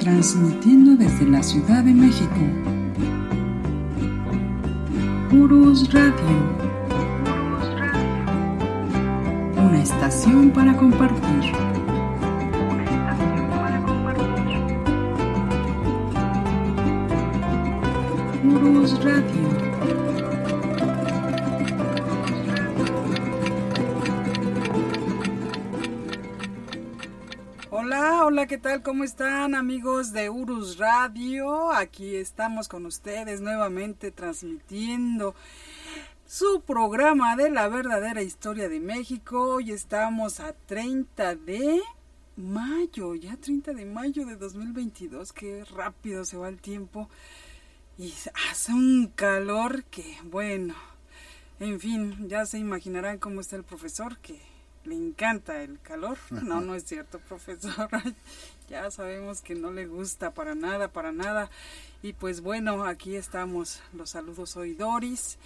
transmitiendo desde la Ciudad de México. Urus Radio. Una estación para compartir. Urus Radio. Hola, ¿qué tal? ¿Cómo están amigos de Urus Radio? Aquí estamos con ustedes nuevamente transmitiendo su programa de la verdadera historia de México. Hoy estamos a 30 de mayo, ya 30 de mayo de 2022. Qué rápido se va el tiempo. Y hace un calor que, bueno, en fin, ya se imaginarán cómo está el profesor que le encanta el calor. No, no es cierto, profesor. ya sabemos que no le gusta para nada, para nada. Y pues bueno, aquí estamos. Los saludos hoy Doris.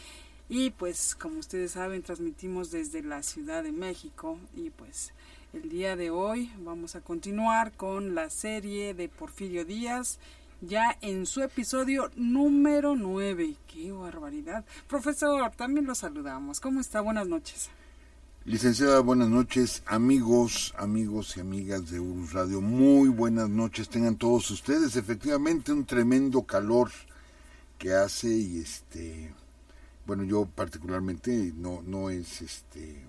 Y pues como ustedes saben, transmitimos desde la Ciudad de México. Y pues el día de hoy vamos a continuar con la serie de Porfirio Díaz. Ya en su episodio número 9. ¡Qué barbaridad! Profesor, también lo saludamos. ¿Cómo está? Buenas noches. Licenciada, buenas noches, amigos, amigos y amigas de Urus Radio. Muy buenas noches tengan todos ustedes. Efectivamente, un tremendo calor que hace y este, bueno, yo particularmente no no es este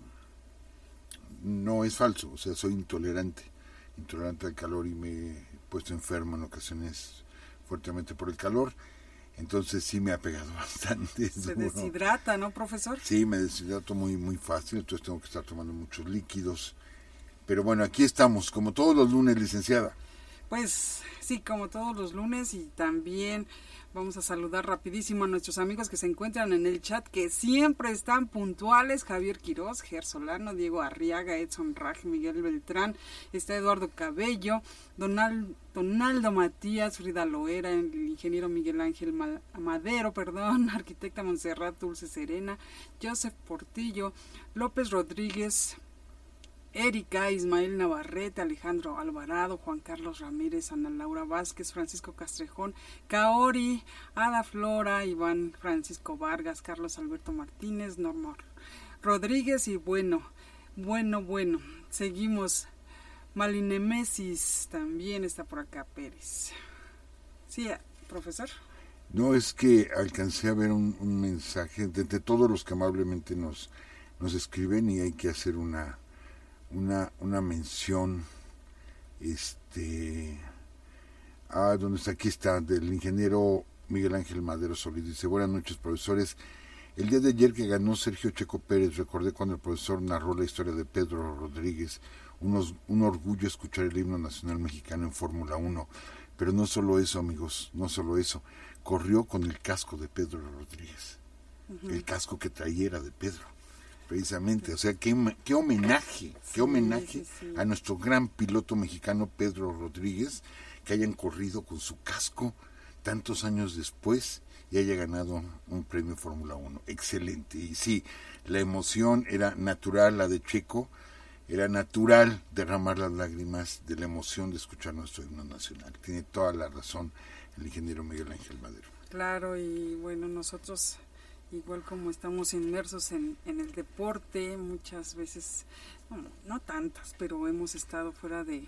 no es falso, o sea, soy intolerante, intolerante al calor y me he puesto enfermo en ocasiones fuertemente por el calor entonces sí me ha pegado bastante. Se deshidrata, ¿no, profesor? Sí, me deshidrato muy, muy fácil, entonces tengo que estar tomando muchos líquidos. Pero bueno, aquí estamos, como todos los lunes, licenciada. Pues sí, como todos los lunes y también vamos a saludar rapidísimo a nuestros amigos que se encuentran en el chat, que siempre están puntuales. Javier Quiroz, Ger Solano, Diego Arriaga, Edson Raj, Miguel Beltrán, está Eduardo Cabello, Donald, Donaldo Matías, Frida Loera, el ingeniero Miguel Ángel Madero, perdón, arquitecta Montserrat Dulce Serena, Joseph Portillo, López Rodríguez, Erika, Ismael Navarrete, Alejandro Alvarado, Juan Carlos Ramírez, Ana Laura Vázquez, Francisco Castrejón, Kaori, Ada Flora, Iván Francisco Vargas, Carlos Alberto Martínez, Norma Rodríguez y bueno, bueno, bueno, seguimos. Malinemesis también está por acá, Pérez. Sí, profesor. No, es que alcancé a ver un, mensaje de, de, todos los que amablemente nos, nos escriben y hay que hacer una una, una mención, este, ah, donde está, aquí está, del ingeniero Miguel Ángel Madero Solís. Dice, buenas noches, profesores. El día de ayer que ganó Sergio Checo Pérez, recordé cuando el profesor narró la historia de Pedro Rodríguez, unos, un orgullo escuchar el himno nacional mexicano en Fórmula 1. Pero no solo eso, amigos, no solo eso. Corrió con el casco de Pedro Rodríguez. El casco que traía era de Pedro precisamente. O sea, qué, qué homenaje, qué homenaje a nuestro gran piloto mexicano Pedro Rodríguez, que hayan corrido con su casco tantos años después y haya ganado un premio Fórmula 1. Excelente. Y sí, la emoción era natural, la de Checo, era natural derramar las lágrimas de la emoción de escuchar nuestro himno nacional. Tiene toda la razón el ingeniero Miguel Ángel Madero. Claro, y bueno, nosotros igual como estamos inmersos en, el deporte, muchas veces, no, tantas, pero hemos estado fuera de,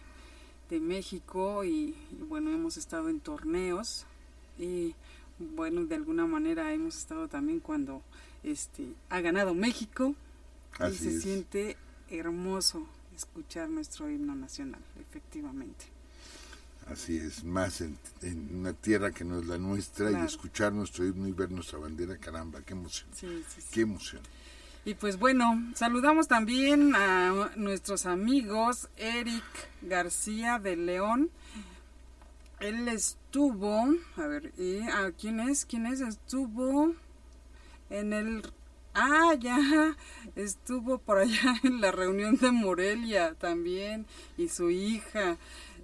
México y, bueno, hemos estado en torneos y bueno, de alguna manera hemos estado también cuando este ha ganado México y se siente hermoso escuchar nuestro himno nacional, efectivamente. Así es, más en, una tierra que no es la nuestra y escuchar nuestro himno y ver nuestra bandera, caramba, qué emoción. Qué emoción. Y pues bueno, saludamos también a nuestros amigos Eric García de León. Él estuvo, a ver, ¿y a quién es? ¿Quién es? Estuvo en el Ah, ya, estuvo por allá en la reunión de Morelia también y su hija.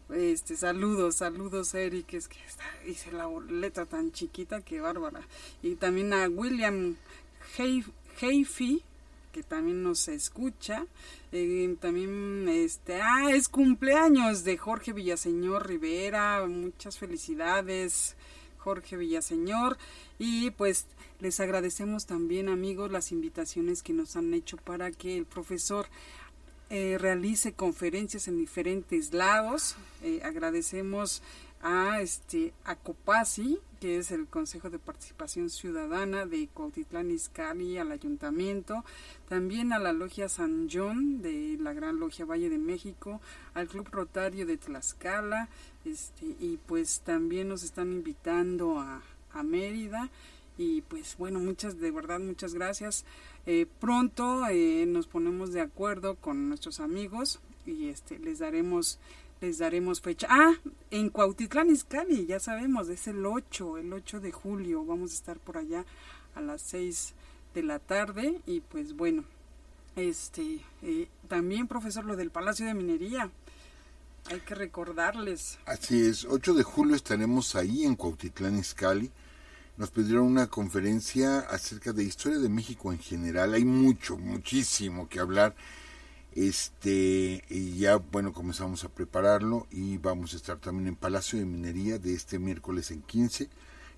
Este, saludos, saludos Eric, es que está, hice la letra tan chiquita que bárbara. Y también a William Heifi, que también nos escucha. Eh, también, este, ah, es cumpleaños de Jorge Villaseñor Rivera. Muchas felicidades, Jorge Villaseñor. Y pues les agradecemos también, amigos, las invitaciones que nos han hecho para que el profesor eh, realice conferencias en diferentes lados. Eh, agradecemos a este a Copasi, que es el Consejo de Participación Ciudadana de Cuautitlán Izcalli, al Ayuntamiento, también a la Logia San John de la Gran Logia Valle de México, al Club Rotario de Tlaxcala, este, y pues también nos están invitando a, a Mérida y pues bueno, muchas, de verdad, muchas gracias. Eh, pronto eh, nos ponemos de acuerdo con nuestros amigos y este les daremos les daremos fecha. Ah, en Cuautitlán Izcalli, ya sabemos, es el 8, el 8 de julio. Vamos a estar por allá a las 6 de la tarde y pues bueno, este eh, también profesor lo del Palacio de Minería. Hay que recordarles. Así es, 8 de julio estaremos ahí en Cuautitlán Izcalli nos pidieron una conferencia acerca de historia de México en general. Hay mucho, muchísimo que hablar. Este, y ya, bueno, comenzamos a prepararlo y vamos a estar también en Palacio de Minería de este miércoles en 15.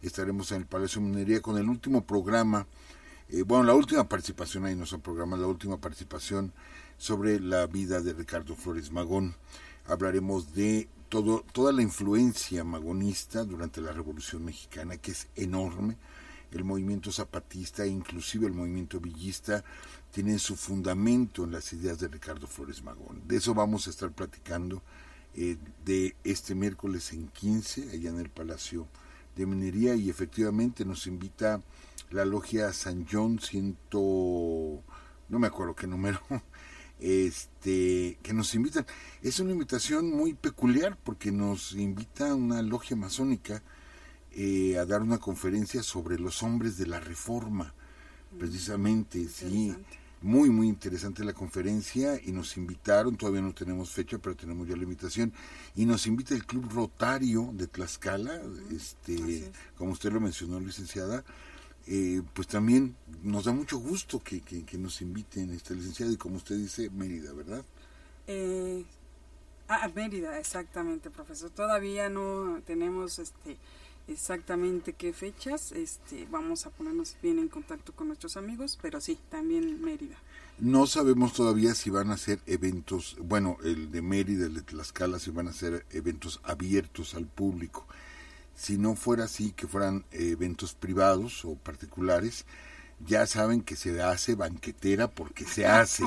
Estaremos en el Palacio de Minería con el último programa, eh, bueno, la última participación, ahí no son programas, la última participación sobre la vida de Ricardo Flores Magón. Hablaremos de toda la influencia magonista durante la Revolución Mexicana, que es enorme. El movimiento zapatista e inclusive el movimiento villista tienen su fundamento en las ideas de Ricardo Flores Magón. De eso vamos a estar platicando eh, de este miércoles en 15, allá en el Palacio de Minería, y efectivamente nos invita la logia San John, ciento, no me acuerdo qué número, este, que nos invitan. Es una invitación muy peculiar porque nos invita una logia masónica eh, a dar una conferencia sobre los hombres de la reforma, precisamente, sí. Muy, muy interesante la conferencia y nos invitaron, todavía no tenemos fecha, pero tenemos ya la invitación, y nos invita el Club Rotario de Tlaxcala, este, como usted lo mencionó, licenciada, eh, pues también nos da mucho gusto que, que, nos inviten, este licenciado, y como usted dice, Mérida, ¿verdad? Eh, ah, Mérida, exactamente, profesor. Todavía no tenemos este exactamente qué fechas. Este, vamos a ponernos bien en contacto con nuestros amigos, pero sí, también Mérida. No sabemos todavía si van a ser eventos, bueno, el de Mérida, el de Tlaxcala, si van a ser eventos abiertos al público si no fuera así, que fueran eh, eventos privados o particulares, ya saben que se hace banquetera porque se hace.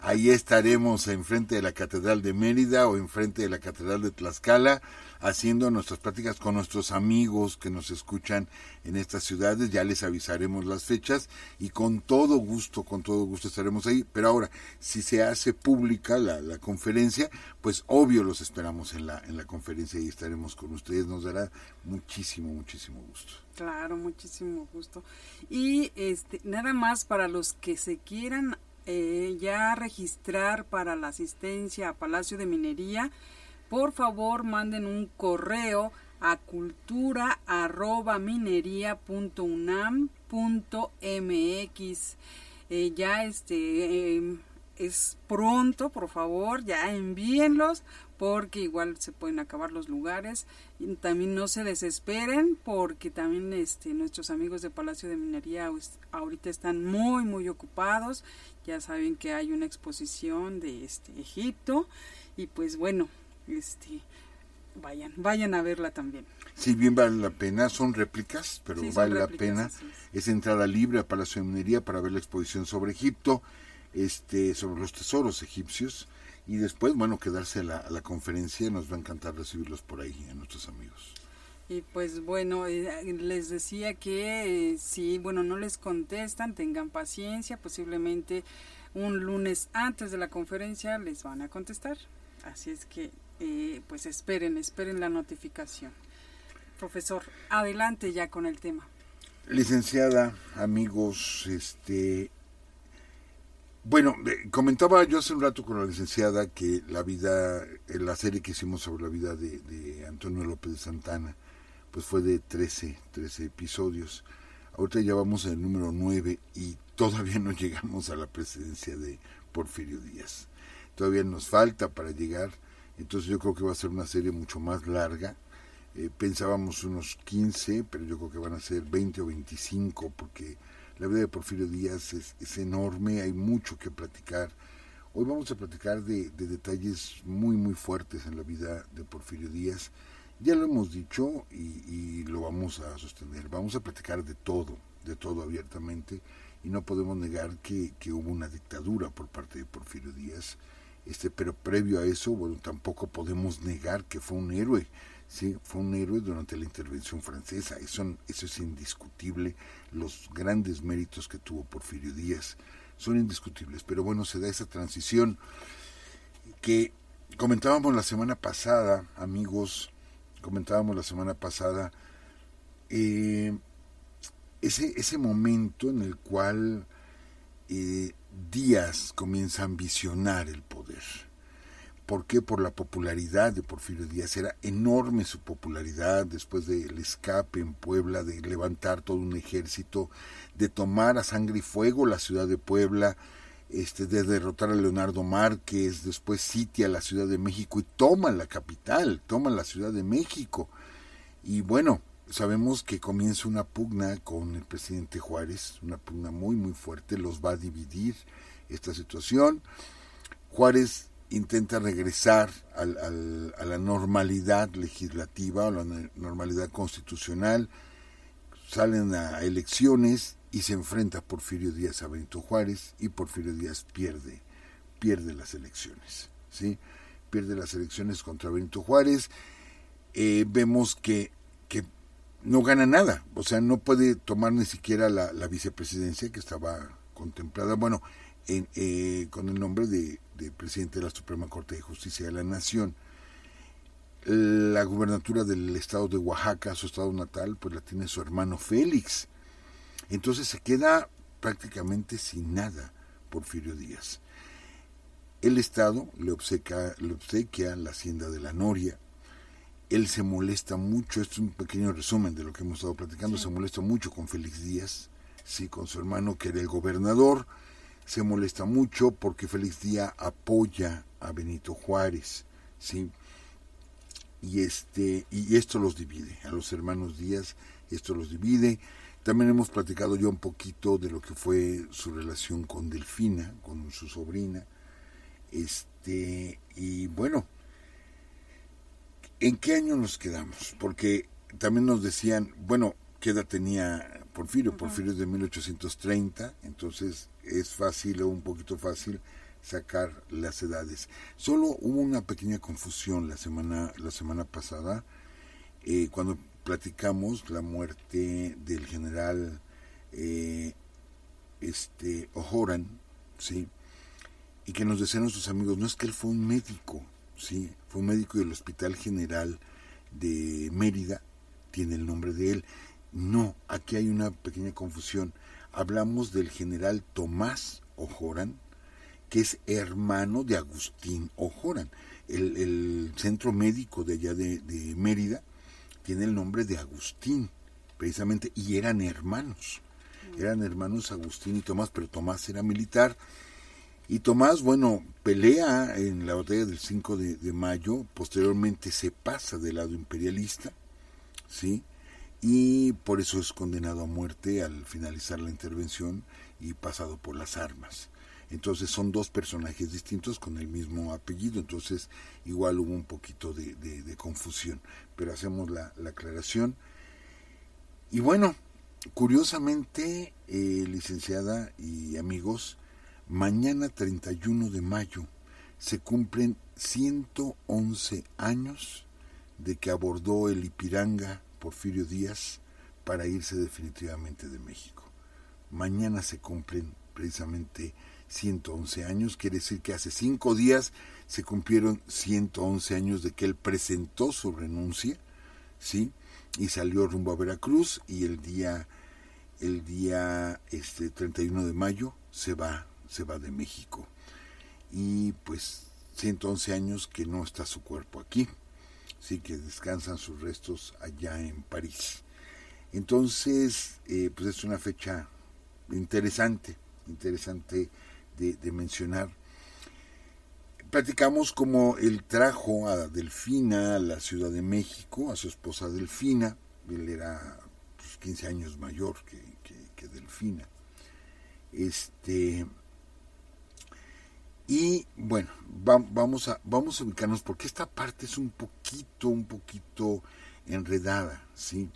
Ahí estaremos enfrente de la Catedral de Mérida o enfrente de la Catedral de Tlaxcala haciendo nuestras prácticas con nuestros amigos que nos escuchan en estas ciudades. Ya les avisaremos las fechas y con todo gusto, con todo gusto estaremos ahí. Pero ahora, si se hace pública la, la conferencia, pues obvio los esperamos en la, en la conferencia y estaremos con ustedes. Nos dará muchísimo, muchísimo gusto. Claro, muchísimo gusto. Y este, nada más para los que se quieran eh, ya registrar para la asistencia a Palacio de Minería, por favor manden un correo a cultura arroba punto mx. Eh, ya este em, es pronto, por favor, ya envíenlos porque igual se pueden acabar los lugares. Y también no se desesperen porque también este nuestros amigos de Palacio de Minería ahorita están muy muy ocupados. Ya saben que hay una exposición de este Egipto. Y pues bueno este vayan vayan a verla también Sí, bien vale la pena, son réplicas, pero vale la pena. Es. entrada libre a Palacio de Minería para ver la exposición sobre Egipto, este, sobre los tesoros egipcios y después, bueno, quedarse a la, conferencia, nos va a encantar recibirlos por ahí, a nuestros amigos. Y pues bueno, eh, les decía que eh, si, bueno, no les contestan, tengan paciencia, posiblemente un lunes antes de la conferencia les van a contestar. Así es que, eh, pues esperen, esperen la notificación. Profesor, adelante ya con el tema. Licenciada, amigos, este, bueno, eh, comentaba yo hace un rato con la licenciada que la vida, en la serie que hicimos sobre la vida de, Antonio López de Santana, pues fue de 13, 13 episodios. Ahorita ya vamos el número 9 y todavía no llegamos a la presidencia de Porfirio Díaz. Todavía nos falta para llegar, entonces yo creo que va a ser una serie mucho más larga. Eh, pensábamos unos 15, pero yo creo que van a ser 20 o 25, porque la vida de Porfirio Díaz es, es enorme, hay mucho que platicar. Hoy vamos a platicar de, de, detalles muy, muy fuertes en la vida de Porfirio Díaz. Ya lo hemos dicho y, lo vamos a sostener. Vamos a platicar de todo, de todo abiertamente. Y no podemos negar que, que hubo una dictadura por parte de Porfirio Díaz. Este, pero previo a eso, bueno, tampoco podemos negar que fue un héroe. Sí, fue un héroe durante la intervención francesa. Eso, eso es indiscutible. Los grandes méritos que tuvo Porfirio Díaz son indiscutibles. Pero bueno, se da esa transición que comentábamos la semana pasada, amigos, comentábamos la semana pasada, eh, ese, ese momento en el cual eh, Díaz comienza a ambicionar el poder. ¿Por qué? Por la popularidad de Porfirio Díaz. Era enorme su popularidad después del escape en Puebla, de levantar todo un ejército, de tomar a sangre y fuego la ciudad de Puebla, este, de derrotar a Leonardo Márquez, después sitia la Ciudad de México y toma la capital, toma la Ciudad de México. Y bueno, sabemos que comienza una pugna con el presidente Juárez, una pugna muy, muy fuerte, los va a dividir esta situación. Juárez intenta regresar a la normalidad legislativa, a la normalidad constitucional, salen a elecciones y se enfrenta Porfirio Díaz a Benito Juárez y Porfirio Díaz pierde, pierde las elecciones, ¿sí? Pierde las elecciones contra Benito Juárez. Eh, vemos que no gana nada, o sea, no puede tomar ni siquiera la, vicepresidencia que estaba contemplada, bueno, en, eh, con el nombre de, de, presidente de la Suprema Corte de Justicia de la Nación. La gubernatura del estado de Oaxaca, su estado natal, pues la tiene su hermano Félix. Entonces se queda prácticamente sin nada Porfirio Díaz. El Estado le le obsequia la hacienda de la Noria. Él se molesta mucho, esto es un pequeño resumen de lo que hemos estado platicando, sí. se molesta mucho con Félix Díaz, sí, con su hermano que era el gobernador, se molesta mucho porque Félix Díaz apoya a Benito Juárez, sí, y este y esto los divide a los hermanos Díaz, esto los divide. También hemos platicado yo un poquito de lo que fue su relación con Delfina, con su sobrina. Este, y bueno, ¿en qué año nos quedamos? Porque también nos decían, bueno, ¿qué edad tenía Porfirio? Porfirio es de 1830, entonces es fácil o un poquito fácil sacar las edades. Solo hubo una pequeña confusión la semana, la semana pasada, eh, cuando platicamos la muerte del general eh, este Ojoran, sí, y que nos decían nuestros amigos, no es que él fue un médico, sí, fue un médico del Hospital General de Mérida, tiene el nombre de él. No, aquí hay una pequeña confusión. Hablamos del general Tomás Ojoran, que es hermano de Agustín Ojoran. El, el centro médico de allá de, de Mérida tiene el nombre de Agustín, precisamente, y eran hermanos. Eran hermanos Agustín y Tomás, pero Tomás era militar. Y Tomás, bueno, pelea en la batalla del 5 de, mayo, posteriormente se pasa del lado imperialista, ¿sí? Y por eso es condenado a muerte al finalizar la intervención y pasado por las armas. Entonces son dos personajes distintos con el mismo apellido, entonces igual hubo un poquito de confusión, pero hacemos la, la, aclaración. Y bueno, curiosamente, eh, licenciada y amigos, mañana 31 de mayo se cumplen 111 años de que abordó el Ipiranga Porfirio Díaz para irse definitivamente de México. Mañana se cumplen precisamente 111 años, quiere decir que hace cinco días se cumplieron 111 años de que él presentó su renuncia, ¿sí? Y salió rumbo a Veracruz y el día el día este 31 de mayo se va se va de México. Y pues 111 años que no está su cuerpo aquí, sí que descansan sus restos allá en París. Entonces, eh, pues es una fecha interesante, interesante de, mencionar. Platicamos como él trajo a Delfina a la Ciudad de México, a su esposa Delfina, él era 15 pues, años mayor que, que Delfina. Este, y bueno, vamos, a, vamos a ubicarnos porque esta parte es un poquito, un poquito enredada, ¿sí?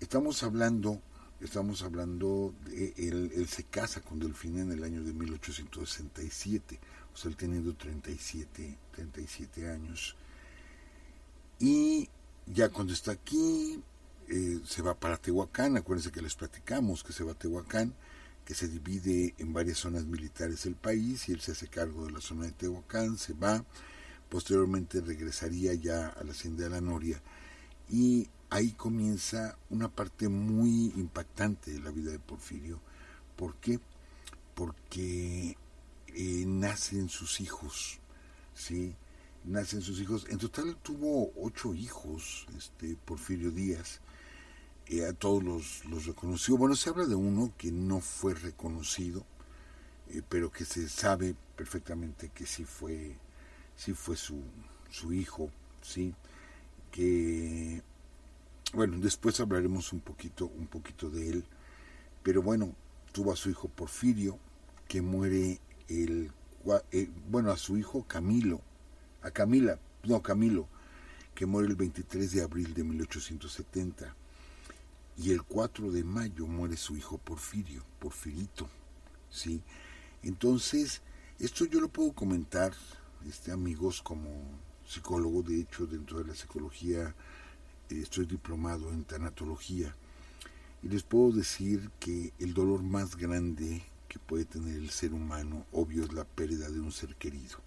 Estamos hablando, estamos hablando, de, él, se casa con Delfina en el año de 1867, o sea, él teniendo 37, 37 años. Y ya cuando está aquí, eh, se va para Tehuacán, acuérdense que les platicamos que se va a Tehuacán, que se divide en varias zonas militares del país y él se hace cargo de la zona de Tehuacán, se va, posteriormente regresaría ya a la hacienda de la Noria y ahí comienza una parte muy impactante de la vida de Porfirio. ¿Por qué? Porque eh, nacen sus hijos, ¿sí? Nacen sus hijos. En total tuvo ocho hijos, este Porfirio Díaz, a todos los, los, reconoció. Bueno, se habla de uno que no fue reconocido, eh, pero que se sabe perfectamente que sí fue, sí fue su, su hijo, sí, que bueno, después hablaremos un poquito, un poquito de él, pero bueno, tuvo a su hijo Porfirio, que muere el, eh, bueno, a su hijo Camilo, a Camila, no, Camilo, que muere el 23 de abril de 1870 y el 4 de mayo muere su hijo Porfirio, Porfirito, ¿sí? Entonces, esto yo lo puedo comentar, este, amigos, como psicólogo, de hecho, dentro de la psicología eh, estoy diplomado en tanatología, y les puedo decir que el dolor más grande que puede tener el ser humano, obvio, es la pérdida de un ser querido.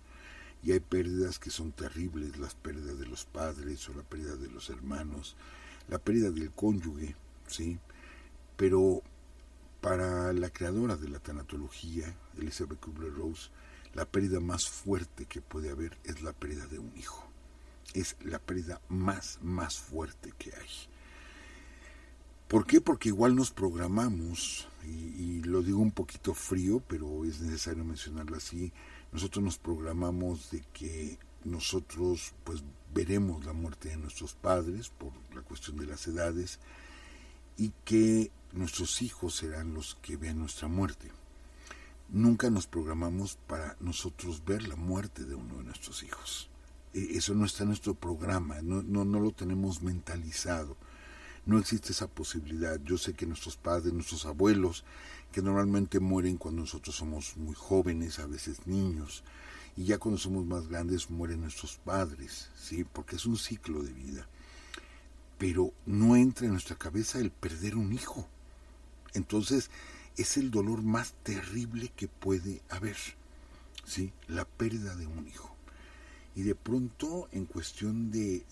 Y hay pérdidas que son terribles, las pérdidas de los padres o la pérdida de los hermanos, la pérdida del cónyuge, ¿sí? Pero para la creadora de la tanatología, Elizabeth Kubler-Rose, la pérdida más fuerte que puede haber es la pérdida de un hijo. Es la pérdida más, más fuerte que hay. ¿Por qué? Porque igual nos programamos, y, y, lo digo un poquito frío, pero es necesario mencionarlo así, nosotros nos programamos de que nosotros pues veremos la muerte de nuestros padres por la cuestión de las edades, y que nuestros hijos serán los que vean nuestra muerte. Nunca nos programamos para nosotros ver la muerte de uno de nuestros hijos. E, eso no está en nuestro programa, no, no, no lo tenemos mentalizado. No existe esa posibilidad. Yo sé que nuestros padres, nuestros abuelos, que normalmente mueren cuando nosotros somos muy jóvenes, a veces niños, y ya cuando somos más grandes mueren nuestros padres, ¿sí? Porque es un ciclo de vida pero no entra en nuestra cabeza el perder un hijo. Entonces es el dolor más terrible que puede haber, ¿sí? la pérdida de un hijo. Y de pronto, en cuestión de,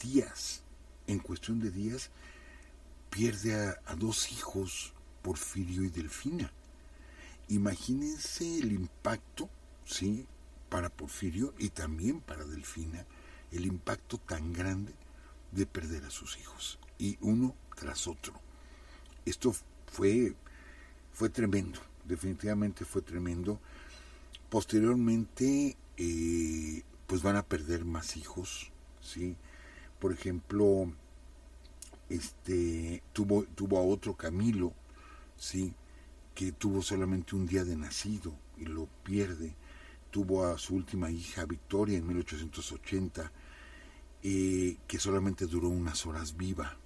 días, en cuestión de días, pierde a, a dos hijos, Porfirio y Delfina. Imagínense el impacto, ¿sí? Para Porfirio y también para Delfina, el impacto tan grande de perder a sus hijos, y uno tras otro. Esto fue, fue tremendo, definitivamente fue tremendo. Posteriormente, eh, pues van a perder más hijos, ¿sí? Por ejemplo, este, tuvo, tuvo a otro Camilo, ¿sí? Que tuvo solamente un día de nacido y lo pierde. Tuvo a su última hija, Victoria, en 1880 eh, que solamente duró unas horas viva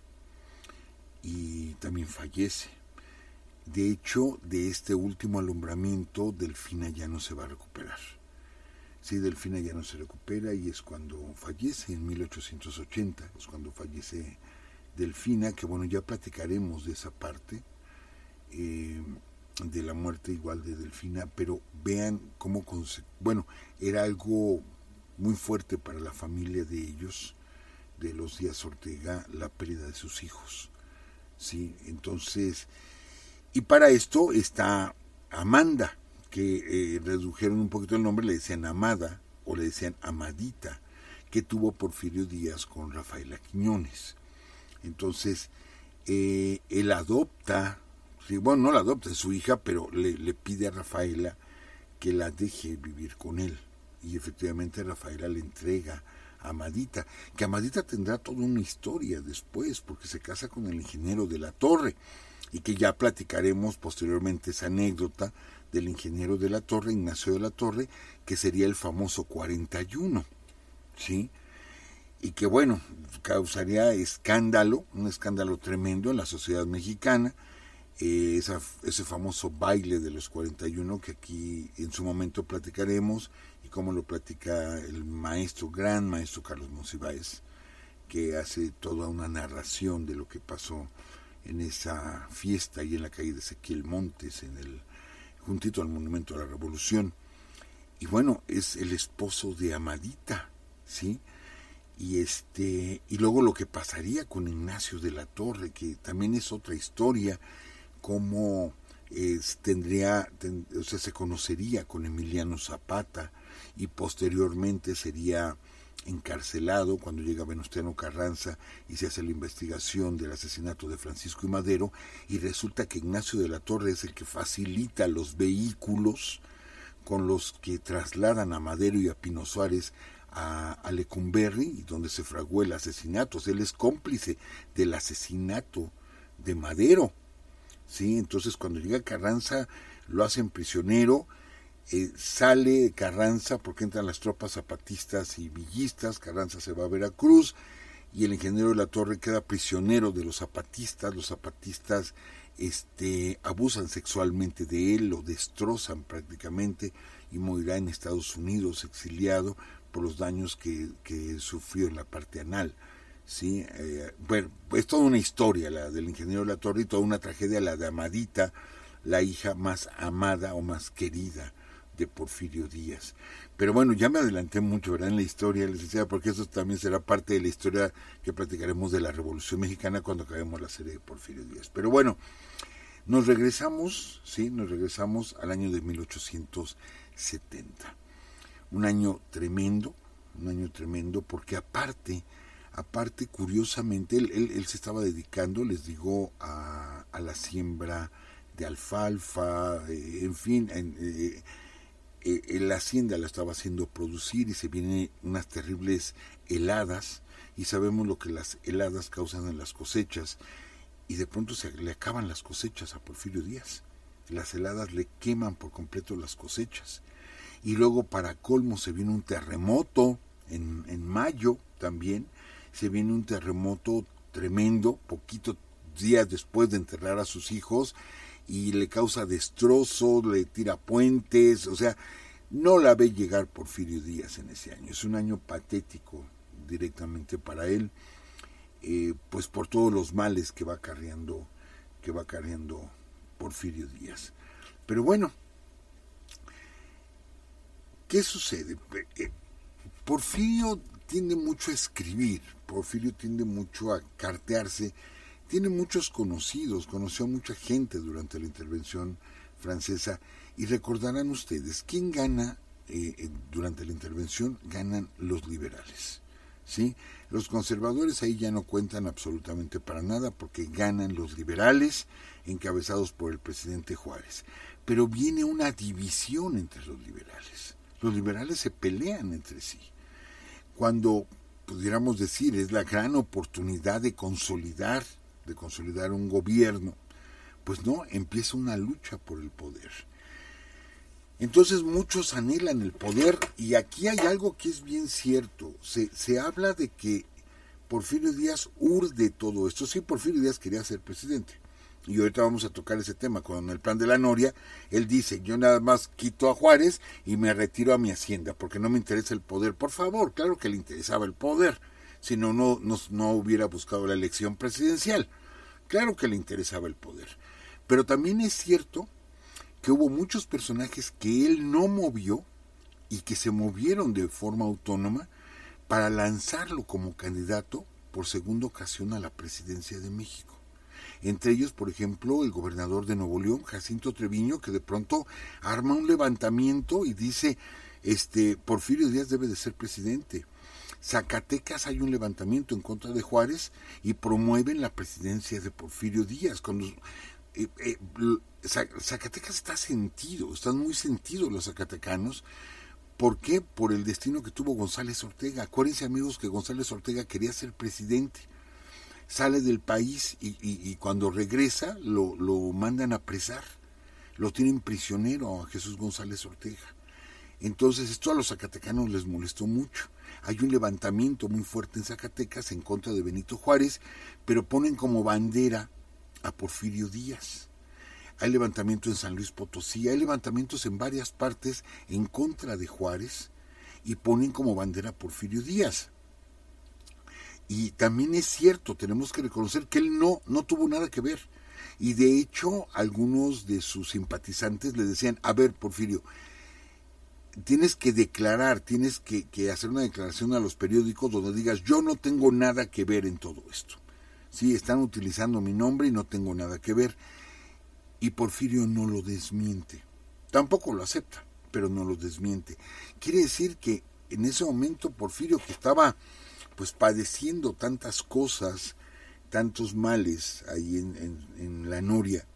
y también fallece. De hecho, de este último alumbramiento, Delfina ya no se va a recuperar. Sí, Delfina ya no se recupera y es cuando fallece en 1880, es cuando fallece Delfina, que bueno, ya platicaremos de esa parte, eh, de la muerte igual de Delfina, pero vean cómo, bueno, era algo muy fuerte para la familia de ellos, de los Díaz Ortega, la pérdida de sus hijos. ¿sí? Entonces, y para esto está Amanda, que eh, redujeron un poquito el nombre, le decían Amada o le decían Amadita, que tuvo Porfirio Díaz con Rafaela Quiñones. Entonces, eh, él adopta, bueno, no la adopta, es su hija, pero le pide a Rafaela que la deje vivir con él. Y efectivamente Rafaela le entrega a Amadita, que Amadita tendrá toda una historia después, porque se casa con el ingeniero de la torre, y que ya platicaremos posteriormente esa anécdota del ingeniero de la torre, Ignacio de la Torre, que sería el famoso 41, ¿sí? y que bueno, causaría escándalo, un escándalo tremendo en la sociedad mexicana, eh, ese famoso baile de los 41 que aquí en su momento platicaremos y como lo platica el maestro, gran maestro Carlos Monsiváis, que hace toda una narración de lo que pasó en esa fiesta y en la calle de Ezequiel Montes, en el juntito al Monumento a la Revolución. Y bueno, es el esposo de Amadita, ¿sí? y este y luego lo que pasaría con Ignacio de la Torre que también es otra historia cómo tendría o sea se conocería con Emiliano Zapata y posteriormente sería encarcelado cuando llega Venustiano Carranza y se hace la investigación del asesinato de Francisco y Madero y resulta que Ignacio de la Torre es el que facilita los vehículos con los que trasladan a Madero y a Pino Suárez a, Lecumberri, donde se fraguó el asesinato. él es cómplice del asesinato de Madero. ¿sí? Entonces, cuando llega Carranza, lo hacen prisionero. Eh, sale Carranza porque entran las tropas zapatistas y villistas. Carranza se va a Veracruz y el ingeniero de la Torre queda prisionero de los zapatistas. Los zapatistas este, abusan sexualmente de él, lo destrozan prácticamente y morirá en Estados Unidos exiliado por los daños que, sufrió en la parte anal. ¿sí? Eh, bueno, es toda una historia la del ingeniero de la Torre y toda una tragedia la de Amadita, la hija más amada o más querida de Porfirio Díaz. Pero bueno, ya me adelanté mucho, ¿verdad? En la historia, licenciada, porque eso también será parte de la historia que platicaremos de la Revolución Mexicana cuando acabemos la serie de Porfirio Díaz. Pero bueno, nos regresamos, ¿sí? Nos regresamos al año de 1870 un año tremendo, un año tremendo, porque aparte, aparte, curiosamente, él, él, se estaba dedicando, les digo, a, a la siembra de alfalfa, eh, en fin, en, eh, eh, la hacienda la estaba haciendo producir y se vienen unas terribles heladas y sabemos lo que las heladas causan en las cosechas y de pronto se le acaban las cosechas a Porfirio Díaz. Las heladas le queman por completo las cosechas. Y luego para colmo se viene un terremoto en, en mayo también, se viene un terremoto tremendo, poquito días después de enterrar a sus hijos y le causa destrozos, le tira puentes, o sea, no la ve llegar Porfirio Díaz en ese año. Es un año patético directamente para él, eh, pues por todos los males que va acarreando, que va acarreando Porfirio Díaz. Pero bueno, ¿Qué sucede? Eh, Porfirio tiende mucho a escribir, Porfirio tiende mucho a cartearse, tiene muchos conocidos, conoció a mucha gente durante la intervención francesa y recordarán ustedes, ¿quién gana eh, eh, durante la intervención? Ganan los liberales. ¿sí? Los conservadores ahí ya no cuentan absolutamente para nada porque ganan los liberales encabezados por el presidente Juárez. Pero viene una división entre los liberales los liberales se pelean entre sí. Cuando pudiéramos decir es la gran oportunidad de consolidar, de consolidar un gobierno, pues no, empieza una lucha por el poder. Entonces muchos anhelan el poder y aquí hay algo que es bien cierto. Se, se habla de que Porfirio Díaz urde todo esto. Sí, Porfirio Díaz quería ser presidente y ahorita vamos a tocar ese tema, con el plan de la Noria, él dice, yo nada más quito a Juárez y me retiro a mi hacienda, porque no me interesa el poder. Por favor, claro que le interesaba el poder, si no, no, no hubiera buscado la elección presidencial. Claro que le interesaba el poder. Pero también es cierto que hubo muchos personajes que él no movió y que se movieron de forma autónoma para lanzarlo como candidato por segunda ocasión a la presidencia de México. Entre ellos, por ejemplo, el gobernador de Nuevo León, Jacinto Treviño, que de pronto arma un levantamiento y dice, este, Porfirio Díaz debe de ser presidente. Zacatecas hay un levantamiento en contra de Juárez y promueven la presidencia de Porfirio Díaz. Cuando, eh, eh, Zacatecas está sentido, están muy sentidos los zacatecanos. ¿Por qué? Por el destino que tuvo González Ortega. Acuérdense amigos que González Ortega quería ser presidente. Sale del país y, cuando regresa lo, mandan a apresar. Lo tienen prisionero a Jesús González Ortega. Entonces esto a los zacatecanos les molestó mucho. Hay un levantamiento muy fuerte en Zacatecas en contra de Benito Juárez, pero ponen como bandera a Porfirio Díaz. Hay levantamiento en San Luis Potosí, hay levantamientos en varias partes en contra de Juárez y ponen como bandera a Porfirio Díaz. Y también es cierto, tenemos que reconocer que él no, no tuvo nada que ver. Y de hecho, algunos de sus simpatizantes le decían, a ver, Porfirio, tienes que declarar, tienes que, hacer una declaración a los periódicos donde digas, yo no tengo nada que ver en todo esto. Sí, están utilizando mi nombre y no tengo nada que ver. Y Porfirio no lo desmiente. Tampoco lo acepta, pero no lo desmiente. Quiere decir que en ese momento Porfirio que estaba pues padeciendo tantas cosas, tantos males ahí en, en la Noria,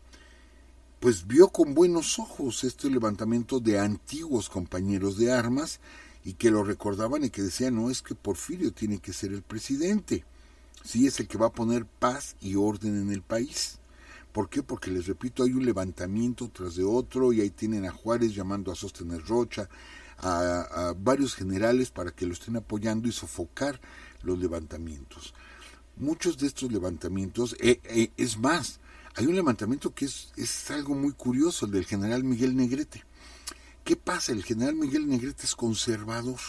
pues vio con buenos ojos este levantamiento de antiguos compañeros de armas y que lo recordaban y que decían, no, es que Porfirio tiene que ser el presidente, sí, es el que va a poner paz y orden en el país. ¿Por qué? Porque les repito, hay un levantamiento tras de otro y ahí tienen a Juárez llamando a Sostener Rocha, a, varios generales para que lo estén apoyando y sofocar los levantamientos. Muchos de estos levantamientos, eh, eh, es más, hay un levantamiento que es, es algo muy curioso, el del general Miguel Negrete. ¿Qué pasa? El general Miguel Negrete es conservador,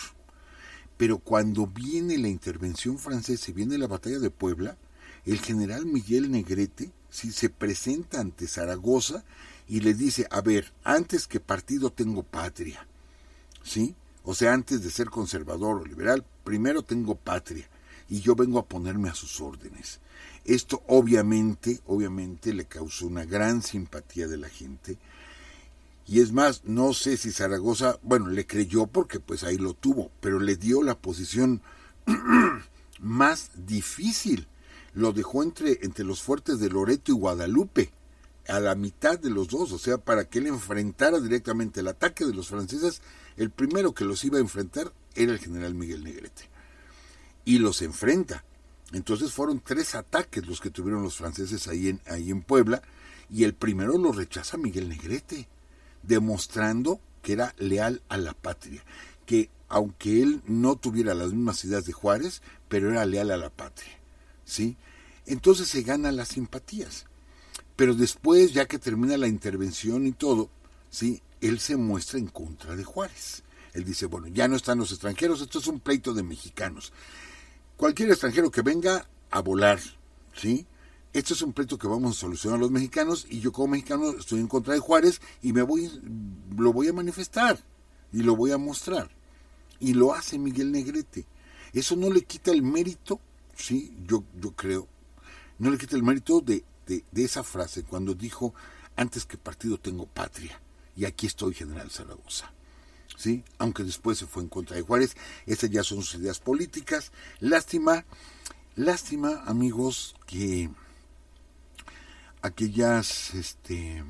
pero cuando viene la intervención francesa y viene la batalla de Puebla, el general Miguel Negrete si se presenta ante Zaragoza y le dice, a ver, antes que partido tengo patria, ¿sí? O sea, antes de ser conservador o liberal, primero tengo patria y yo vengo a ponerme a sus órdenes. Esto obviamente, obviamente le causó una gran simpatía de la gente. Y es más, no sé si Zaragoza, bueno, le creyó porque pues ahí lo tuvo, pero le dio la posición más difícil. Lo dejó entre, entre los fuertes de Loreto y Guadalupe, a la mitad de los dos, o sea, para que él enfrentara directamente el ataque de los franceses, el primero que los iba a enfrentar era el general Miguel Negrete. Y los enfrenta. Entonces fueron tres ataques los que tuvieron los franceses ahí en, ahí en Puebla y el primero lo rechaza Miguel Negrete, demostrando que era leal a la patria, que aunque él no tuviera las mismas ideas de Juárez, pero era leal a la patria. ¿sí? Entonces se gana las simpatías. Pero después, ya que termina la intervención y todo, ¿sí? él se muestra en contra de Juárez. Él dice, bueno, ya no están los extranjeros, esto es un pleito de mexicanos cualquier extranjero que venga a volar, ¿sí? Esto es un pleito que vamos a solucionar los mexicanos y yo como mexicano estoy en contra de Juárez y me voy, lo voy a manifestar y lo voy a mostrar. Y lo hace Miguel Negrete. Eso no le quita el mérito, sí, yo, yo creo, no le quita el mérito de, de, de esa frase cuando dijo, antes que partido tengo patria y aquí estoy, General Zaragoza. ¿Sí? aunque después se fue en contra de Juárez. Esas ya son sus ideas políticas. Lástima, lástima, amigos, que aquellas este,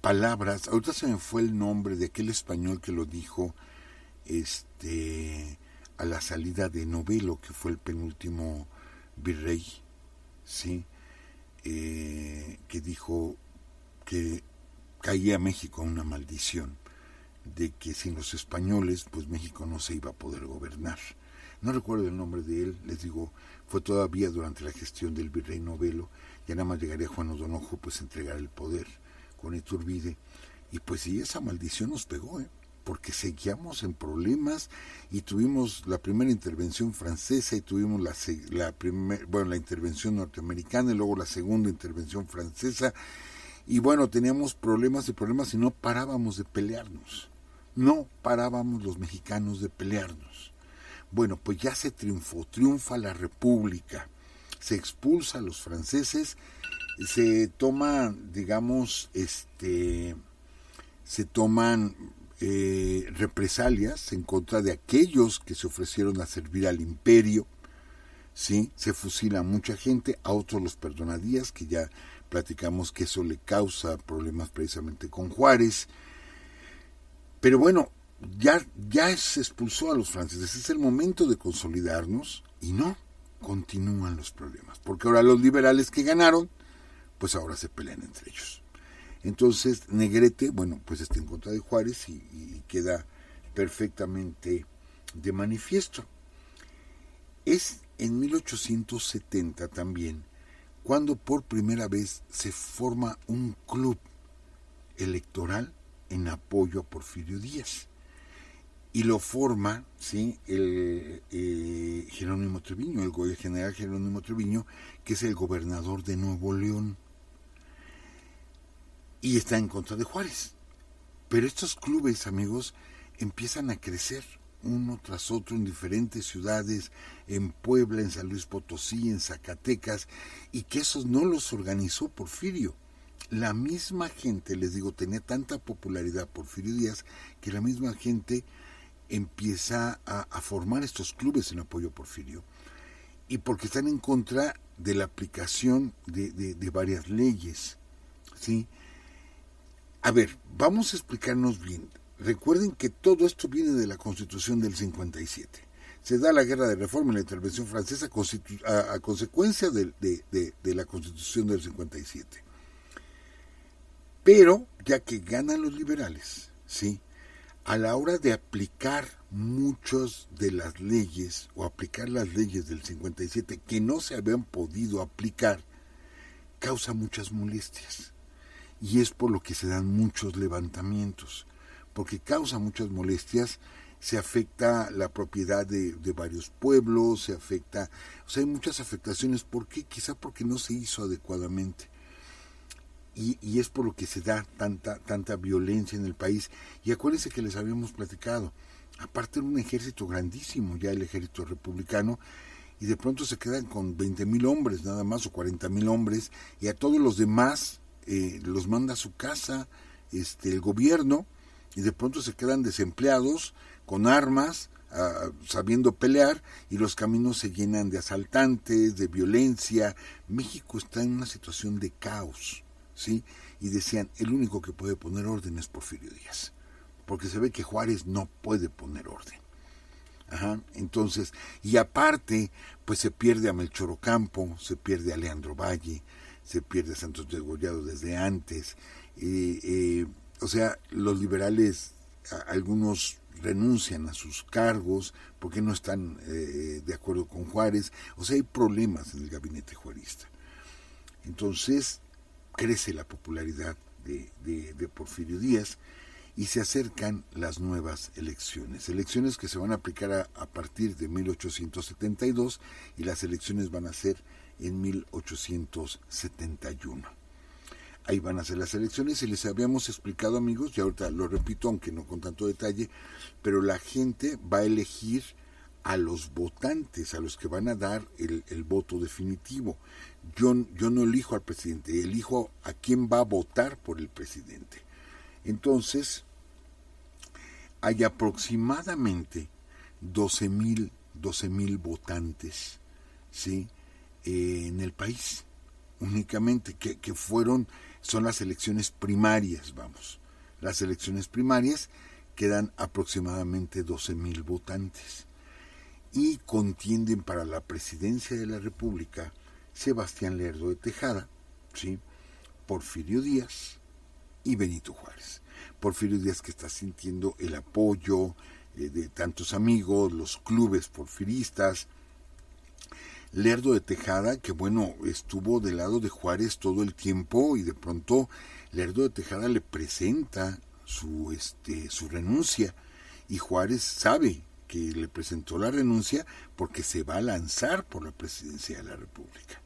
palabras, ahorita se me fue el nombre de aquel español que lo dijo este, a la salida de Novelo, que fue el penúltimo virrey, ¿sí? Eh, que dijo que caía México una maldición de que sin los españoles, pues México no se iba a poder gobernar. No recuerdo el nombre de él, les digo, fue todavía durante la gestión del virrey Novelo, ya nada más llegaría Juan O'Donojo pues a entregar el poder con Iturbide. Y pues sí, esa maldición nos pegó, ¿eh? porque seguíamos en problemas y tuvimos la primera intervención francesa y tuvimos la, la, primer, bueno, la intervención norteamericana y luego la segunda intervención francesa. Y bueno, teníamos problemas y problemas y no parábamos de pelearnos. No parábamos los mexicanos de pelearnos. Bueno, pues ya se triunfó, triunfa la República, se expulsa a los franceses, se toma, digamos, este, se toman eh, represalias en contra de aquellos que se ofrecieron a servir al imperio, ¿sí? Se fusila a mucha gente, a otros los perdonadías, que ya platicamos que eso le causa problemas precisamente con Juárez. Pero bueno, ya, ya se expulsó a los franceses, es el momento de consolidarnos y no, continúan los problemas, porque ahora los liberales que ganaron, pues ahora se pelean entre ellos. Entonces Negrete, bueno, pues está en contra de Juárez y, y queda perfectamente de manifiesto. Es en 1870 también cuando por primera vez se forma un club electoral en apoyo a Porfirio Díaz. Y lo forma ¿sí? el eh, Jerónimo Treviño, el general Jerónimo Treviño, que es el gobernador de Nuevo León. Y está en contra de Juárez. Pero estos clubes, amigos, empiezan a crecer uno tras otro en diferentes ciudades, en Puebla, en San Luis Potosí, en Zacatecas, y que esos no los organizó Porfirio. La misma gente, les digo, tenía tanta popularidad Porfirio Díaz, que la misma gente empieza a, formar estos clubes en apoyo a Porfirio. Y porque están en contra de la aplicación de, varias leyes. ¿sí? A ver, vamos a explicarnos bien. Recuerden que todo esto viene de la Constitución del 57. Se da la guerra de reforma y la intervención francesa a, consecuencia de, la Constitución del 57. Pero, ya que ganan los liberales, ¿sí? a la hora de aplicar muchas de las leyes o aplicar las leyes del 57 que no se habían podido aplicar, causa muchas molestias. Y es por lo que se dan muchos levantamientos porque causa muchas molestias, se afecta la propiedad de, varios pueblos, se afecta, o sea, hay muchas afectaciones. ¿Por qué? Quizá porque no se hizo adecuadamente. Y, es por lo que se da tanta, tanta violencia en el país. Y acuérdense que les habíamos platicado, aparte de un ejército grandísimo, ya el ejército republicano, y de pronto se quedan con 20 mil hombres nada más o 40 mil hombres, y a todos los demás eh, los manda a su casa este, el gobierno, y de pronto se quedan desempleados, con armas, sabiendo pelear, y los caminos se llenan de asaltantes, de violencia. México está en una situación de caos, ¿sí? Y decían, el único que puede poner orden es Porfirio Díaz, porque se ve que Juárez no puede poner orden. Ajá, entonces, y aparte, pues se pierde a Melchor Ocampo, se pierde a Leandro Valle, se pierde a Santos Degollado desde antes, o sea, los liberales, algunos renuncian a sus cargos porque no están eh, de acuerdo con Juárez. O sea, hay problemas en el gabinete juarista. Entonces, crece la popularidad de, de, Porfirio Díaz y se acercan las nuevas elecciones. Elecciones que se van a aplicar a, a partir de 1872 y las elecciones van a ser en 1871 ahí van a ser las elecciones y les habíamos explicado amigos, y ahorita lo repito aunque no con tanto detalle, pero la gente va a elegir a los votantes, a los que van a dar el, voto definitivo. Yo, yo no elijo al presidente, elijo a quién va a votar por el presidente. Entonces, hay aproximadamente 12 mil 12 votantes ¿sí? Eh, en el país, únicamente, que, que fueron son las elecciones primarias, vamos. Las elecciones primarias quedan aproximadamente 12.000 votantes y contienden para la presidencia de la República Sebastián Lerdo de Tejada, ¿sí? Porfirio Díaz y Benito Juárez. Porfirio Díaz que está sintiendo el apoyo eh, de tantos amigos, los clubes porfiristas, Lerdo de Tejada, que bueno, estuvo del lado de Juárez todo el tiempo y de pronto Lerdo de Tejada le presenta su, este, su renuncia y Juárez sabe que le presentó la renuncia porque se va a lanzar por la presidencia de la República.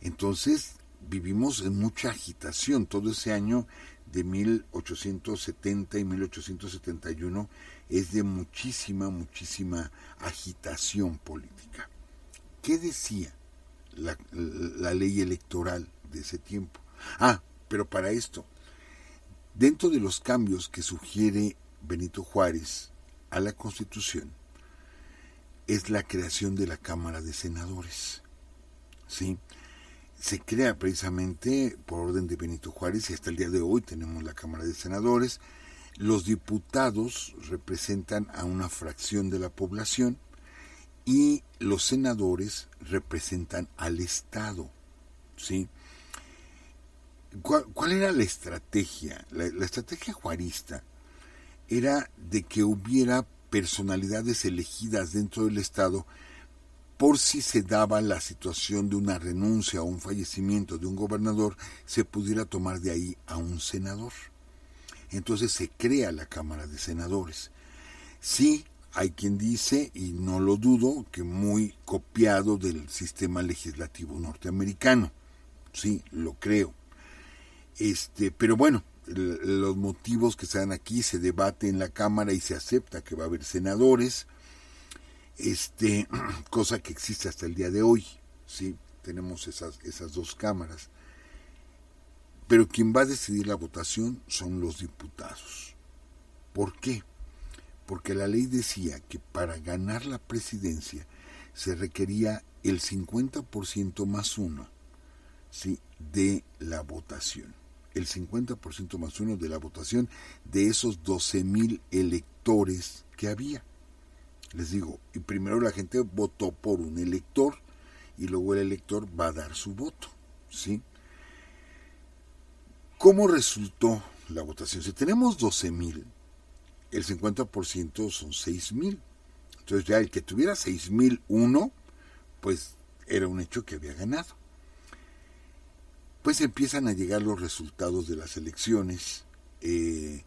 Entonces vivimos en mucha agitación. Todo ese año de 1870 y 1871 es de muchísima, muchísima agitación política. ¿Qué decía la, ley electoral de ese tiempo? Ah, pero para esto, dentro de los cambios que sugiere Benito Juárez a la Constitución es la creación de la Cámara de Senadores. ¿Sí? Se crea precisamente por orden de Benito Juárez y hasta el día de hoy tenemos la Cámara de Senadores. Los diputados representan a una fracción de la población y los senadores representan al Estado. ¿Sí? ¿Cuál, era la estrategia? La, la estrategia juarista era de que hubiera personalidades elegidas dentro del Estado por si se daba la situación de una renuncia o un fallecimiento de un gobernador, se pudiera tomar de ahí a un senador. Entonces se crea la Cámara de Senadores. Sí, hay quien dice, y no lo dudo, que muy copiado del sistema legislativo norteamericano. Sí, lo creo. Este, pero bueno, los motivos que se dan aquí se debate en la Cámara y se acepta que va a haber senadores, este, cosa que existe hasta el día de hoy, sí, tenemos esas, esas dos cámaras. Pero quien va a decidir la votación son los diputados. ¿Por qué? Porque la ley decía que para ganar la presidencia se requería el 50% más uno ¿sí? de la votación el 50% más uno de la votación de esos 12 mil electores que había. Les digo, y primero la gente votó por un elector y luego el elector va a dar su voto. ¿sí? ¿Cómo resultó la votación? Si tenemos 12 mil, el 50% son 6 mil. Entonces ya el que tuviera 6 mil uno, pues era un hecho que había ganado pues empiezan a llegar los resultados de las elecciones. Eh,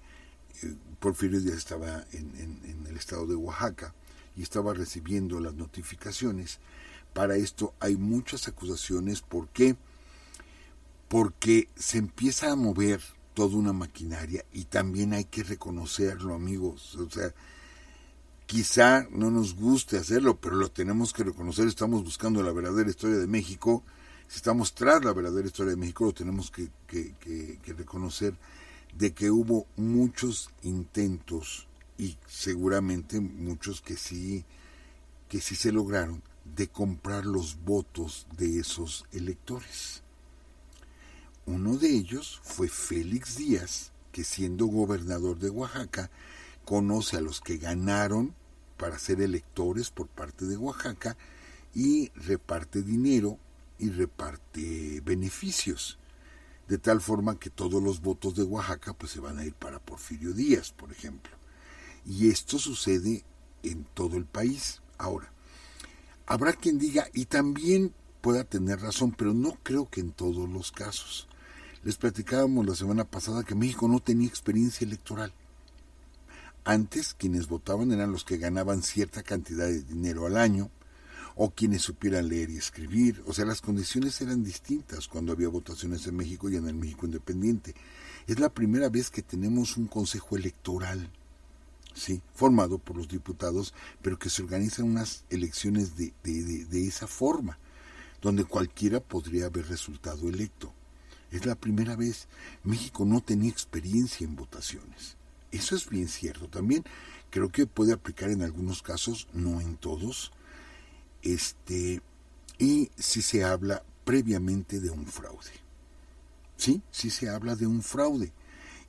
eh, Porfirio Díaz estaba en, el estado de Oaxaca y estaba recibiendo las notificaciones. Para esto hay muchas acusaciones. ¿Por qué? Porque se empieza a mover toda una maquinaria y también hay que reconocerlo, amigos. O sea, quizá no nos guste hacerlo, pero lo tenemos que reconocer. Estamos buscando la verdadera historia de México si estamos tras la verdadera historia de México, lo tenemos que, reconocer de que hubo muchos intentos y seguramente muchos que sí, que sí se lograron de comprar los votos de esos electores. Uno de ellos fue Félix Díaz, que siendo gobernador de Oaxaca, conoce a los que ganaron para ser electores por parte de Oaxaca y reparte dinero y reparte beneficios, de tal forma que todos los votos de Oaxaca pues se van a ir para Porfirio Díaz, por ejemplo. Y esto sucede en todo el país. Ahora, habrá quien diga, y también pueda tener razón, pero no creo que en todos los casos. Les platicábamos la semana pasada que México no tenía experiencia electoral. Antes quienes votaban eran los que ganaban cierta cantidad de dinero al año, o quienes supieran leer y escribir. O sea, las condiciones eran distintas cuando había votaciones en México y en el México independiente. Es la primera vez que tenemos un consejo electoral, sí, formado por los diputados, pero que se organizan unas elecciones de, de, esa forma, donde cualquiera podría haber resultado electo. Es la primera vez. México no tenía experiencia en votaciones. Eso es bien cierto. También creo que puede aplicar en algunos casos, no en todos, este, y si se habla previamente de un fraude. Sí, sí se habla de un fraude.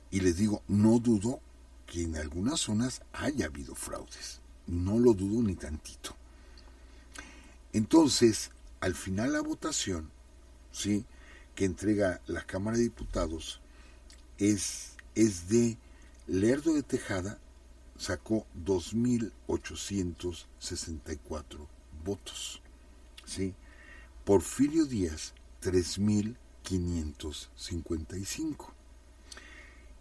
Y les digo, no dudo que en algunas zonas haya habido fraudes. No lo dudo ni tantito. Entonces, al final la votación, sí, que entrega la Cámara de Diputados es, es de Lerdo de Tejada sacó 2.864 votos. ¿sí? Porfirio Díaz, 3.555.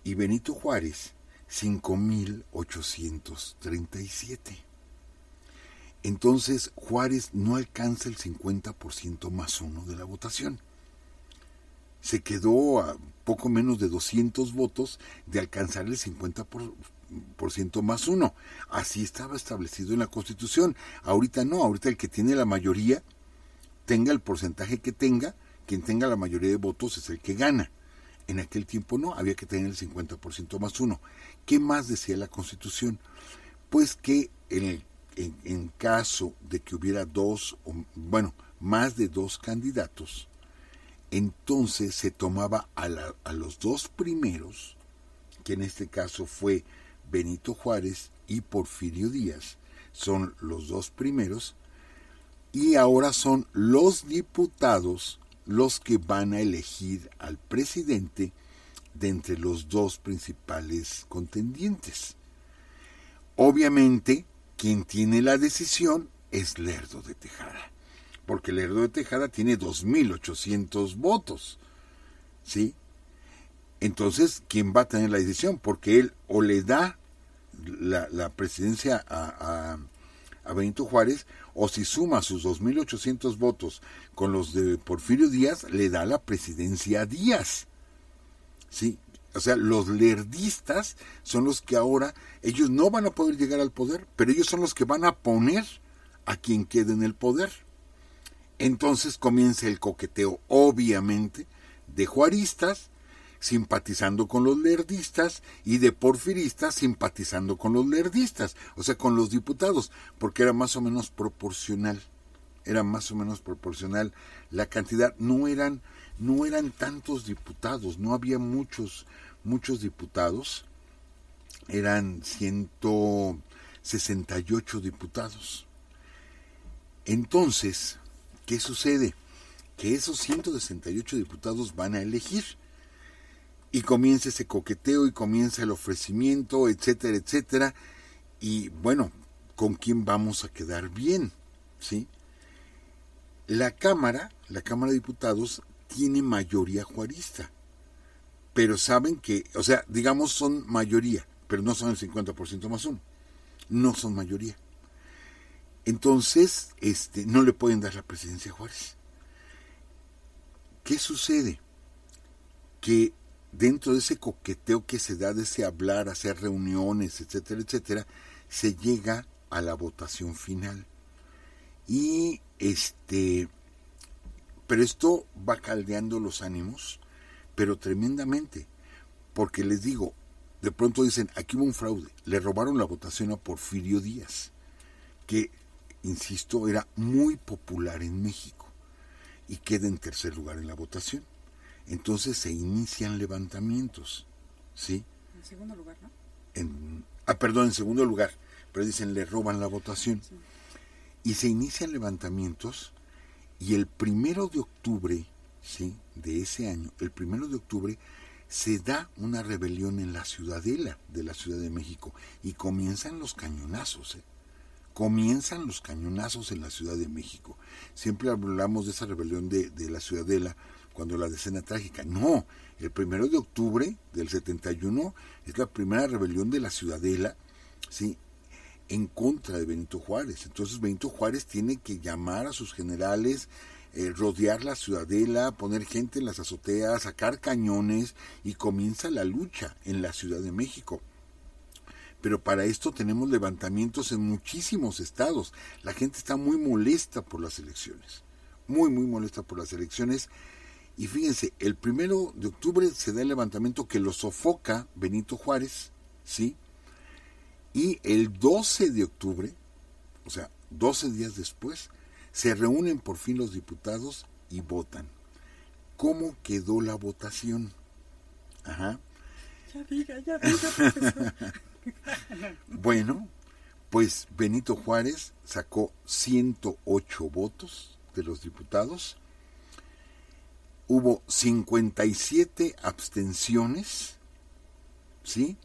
Y Benito Juárez, 5.837. Entonces Juárez no alcanza el 50% más uno de la votación. Se quedó a poco menos de 200 votos de alcanzar el 50% por ciento más uno. Así estaba establecido en la Constitución. Ahorita no, ahorita el que tiene la mayoría, tenga el porcentaje que tenga, quien tenga la mayoría de votos es el que gana. En aquel tiempo no, había que tener el 50% más uno. ¿Qué más decía la Constitución? Pues que en, en, caso de que hubiera dos, o, bueno, más de dos candidatos, entonces se tomaba a, los dos primeros, que en este caso fue Benito Juárez y Porfirio Díaz, son los dos primeros, y ahora son los diputados los que van a elegir al presidente de entre los dos principales contendientes. Obviamente, quien tiene la decisión es Lerdo de Tejada, porque Lerdo de Tejada tiene 2.800 votos. ¿Sí? Entonces, ¿quién va a tener la decisión? Porque él o le da la, presidencia a, a, Benito Juárez, o si suma sus 2.800 votos con los de Porfirio Díaz, le da la presidencia a Díaz. ¿Sí? O sea, los lerdistas son los que ahora, ellos no van a poder llegar al poder, pero ellos son los que van a poner a quien quede en el poder. Entonces comienza el coqueteo, obviamente, de juaristas simpatizando con los lerdistas y de porfiristas simpatizando con los lerdistas, o sea, con los diputados, porque era más o menos proporcional, era más o menos proporcional la cantidad, no eran no eran tantos diputados, no había muchos muchos diputados, eran 168 diputados. Entonces, ¿qué sucede? Que esos 168 diputados van a elegir y comienza ese coqueteo y comienza el ofrecimiento, etcétera, etcétera. Y bueno, ¿con quién vamos a quedar bien? ¿Sí? La Cámara, la Cámara de Diputados, tiene mayoría juarista. Pero saben que, o sea, digamos son mayoría, pero no son el 50% más uno. No son mayoría. Entonces, este, no le pueden dar la presidencia a Juárez. ¿Qué sucede? Que dentro de ese coqueteo que se da de ese hablar, hacer reuniones, etcétera, etcétera, se llega a la votación final. Y este, pero esto va caldeando los ánimos, pero tremendamente, porque les digo, de pronto dicen, aquí hubo un fraude, le robaron la votación a Porfirio Díaz, que, insisto, era muy popular en México y queda en tercer lugar en la votación entonces se inician levantamientos, ¿sí? En segundo lugar, ¿no? En, ah, perdón, en segundo lugar, pero dicen le roban la votación. Y se inician levantamientos y el primero de octubre, ¿sí? De ese año, el primero de octubre, se da una rebelión en la ciudadela de la Ciudad de México y comienzan los cañonazos, ¿eh? Comienzan los cañonazos en la Ciudad de México. Siempre hablamos de esa rebelión de, la ciudadela cuando la decena trágica. No, el primero de octubre del 71 es la primera rebelión de la Ciudadela, ¿sí? en contra de Benito Juárez. Entonces Benito Juárez tiene que llamar a sus generales, eh, rodear la ciudadela, poner gente en las azoteas, sacar cañones y comienza la lucha en la Ciudad de México. Pero para esto tenemos levantamientos en muchísimos estados. La gente está muy molesta por las elecciones. Muy, muy molesta por las elecciones y fíjense, el primero de octubre se da el levantamiento que lo sofoca Benito Juárez, ¿sí? Y el 12 de octubre, o sea, 12 días después, se reúnen por fin los diputados y votan. ¿Cómo quedó la votación? Ajá. Ya diga, ya diga, bueno, pues Benito Juárez sacó 108 votos de los diputados hubo 57 abstenciones, ¿sí?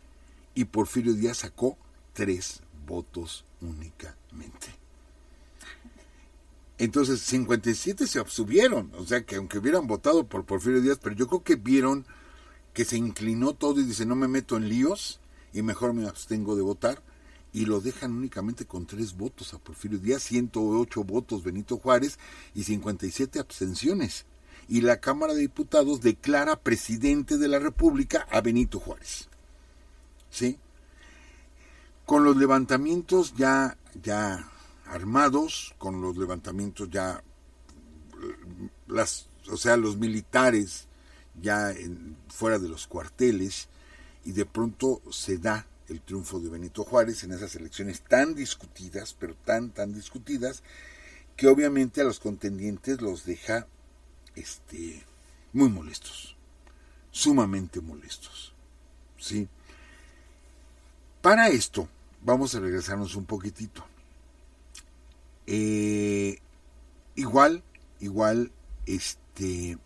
Y Porfirio Díaz sacó tres votos únicamente. Entonces, 57 se abstuvieron, o sea que aunque hubieran votado por Porfirio Díaz, pero yo creo que vieron que se inclinó todo y dice, no me meto en líos y mejor me abstengo de votar, y lo dejan únicamente con tres votos a Porfirio Díaz, 108 votos Benito Juárez y 57 abstenciones y la Cámara de Diputados declara presidente de la República a Benito Juárez. ¿Sí? Con los levantamientos ya, ya armados, con los levantamientos ya, las, o sea, los militares ya fuera de los cuarteles, y de pronto se da el triunfo de Benito Juárez en esas elecciones tan discutidas, pero tan, tan discutidas, que obviamente a los contendientes los deja este, muy molestos, sumamente molestos. ¿sí? Para esto, vamos a regresarnos un poquitito. Eh, igual, igual, este,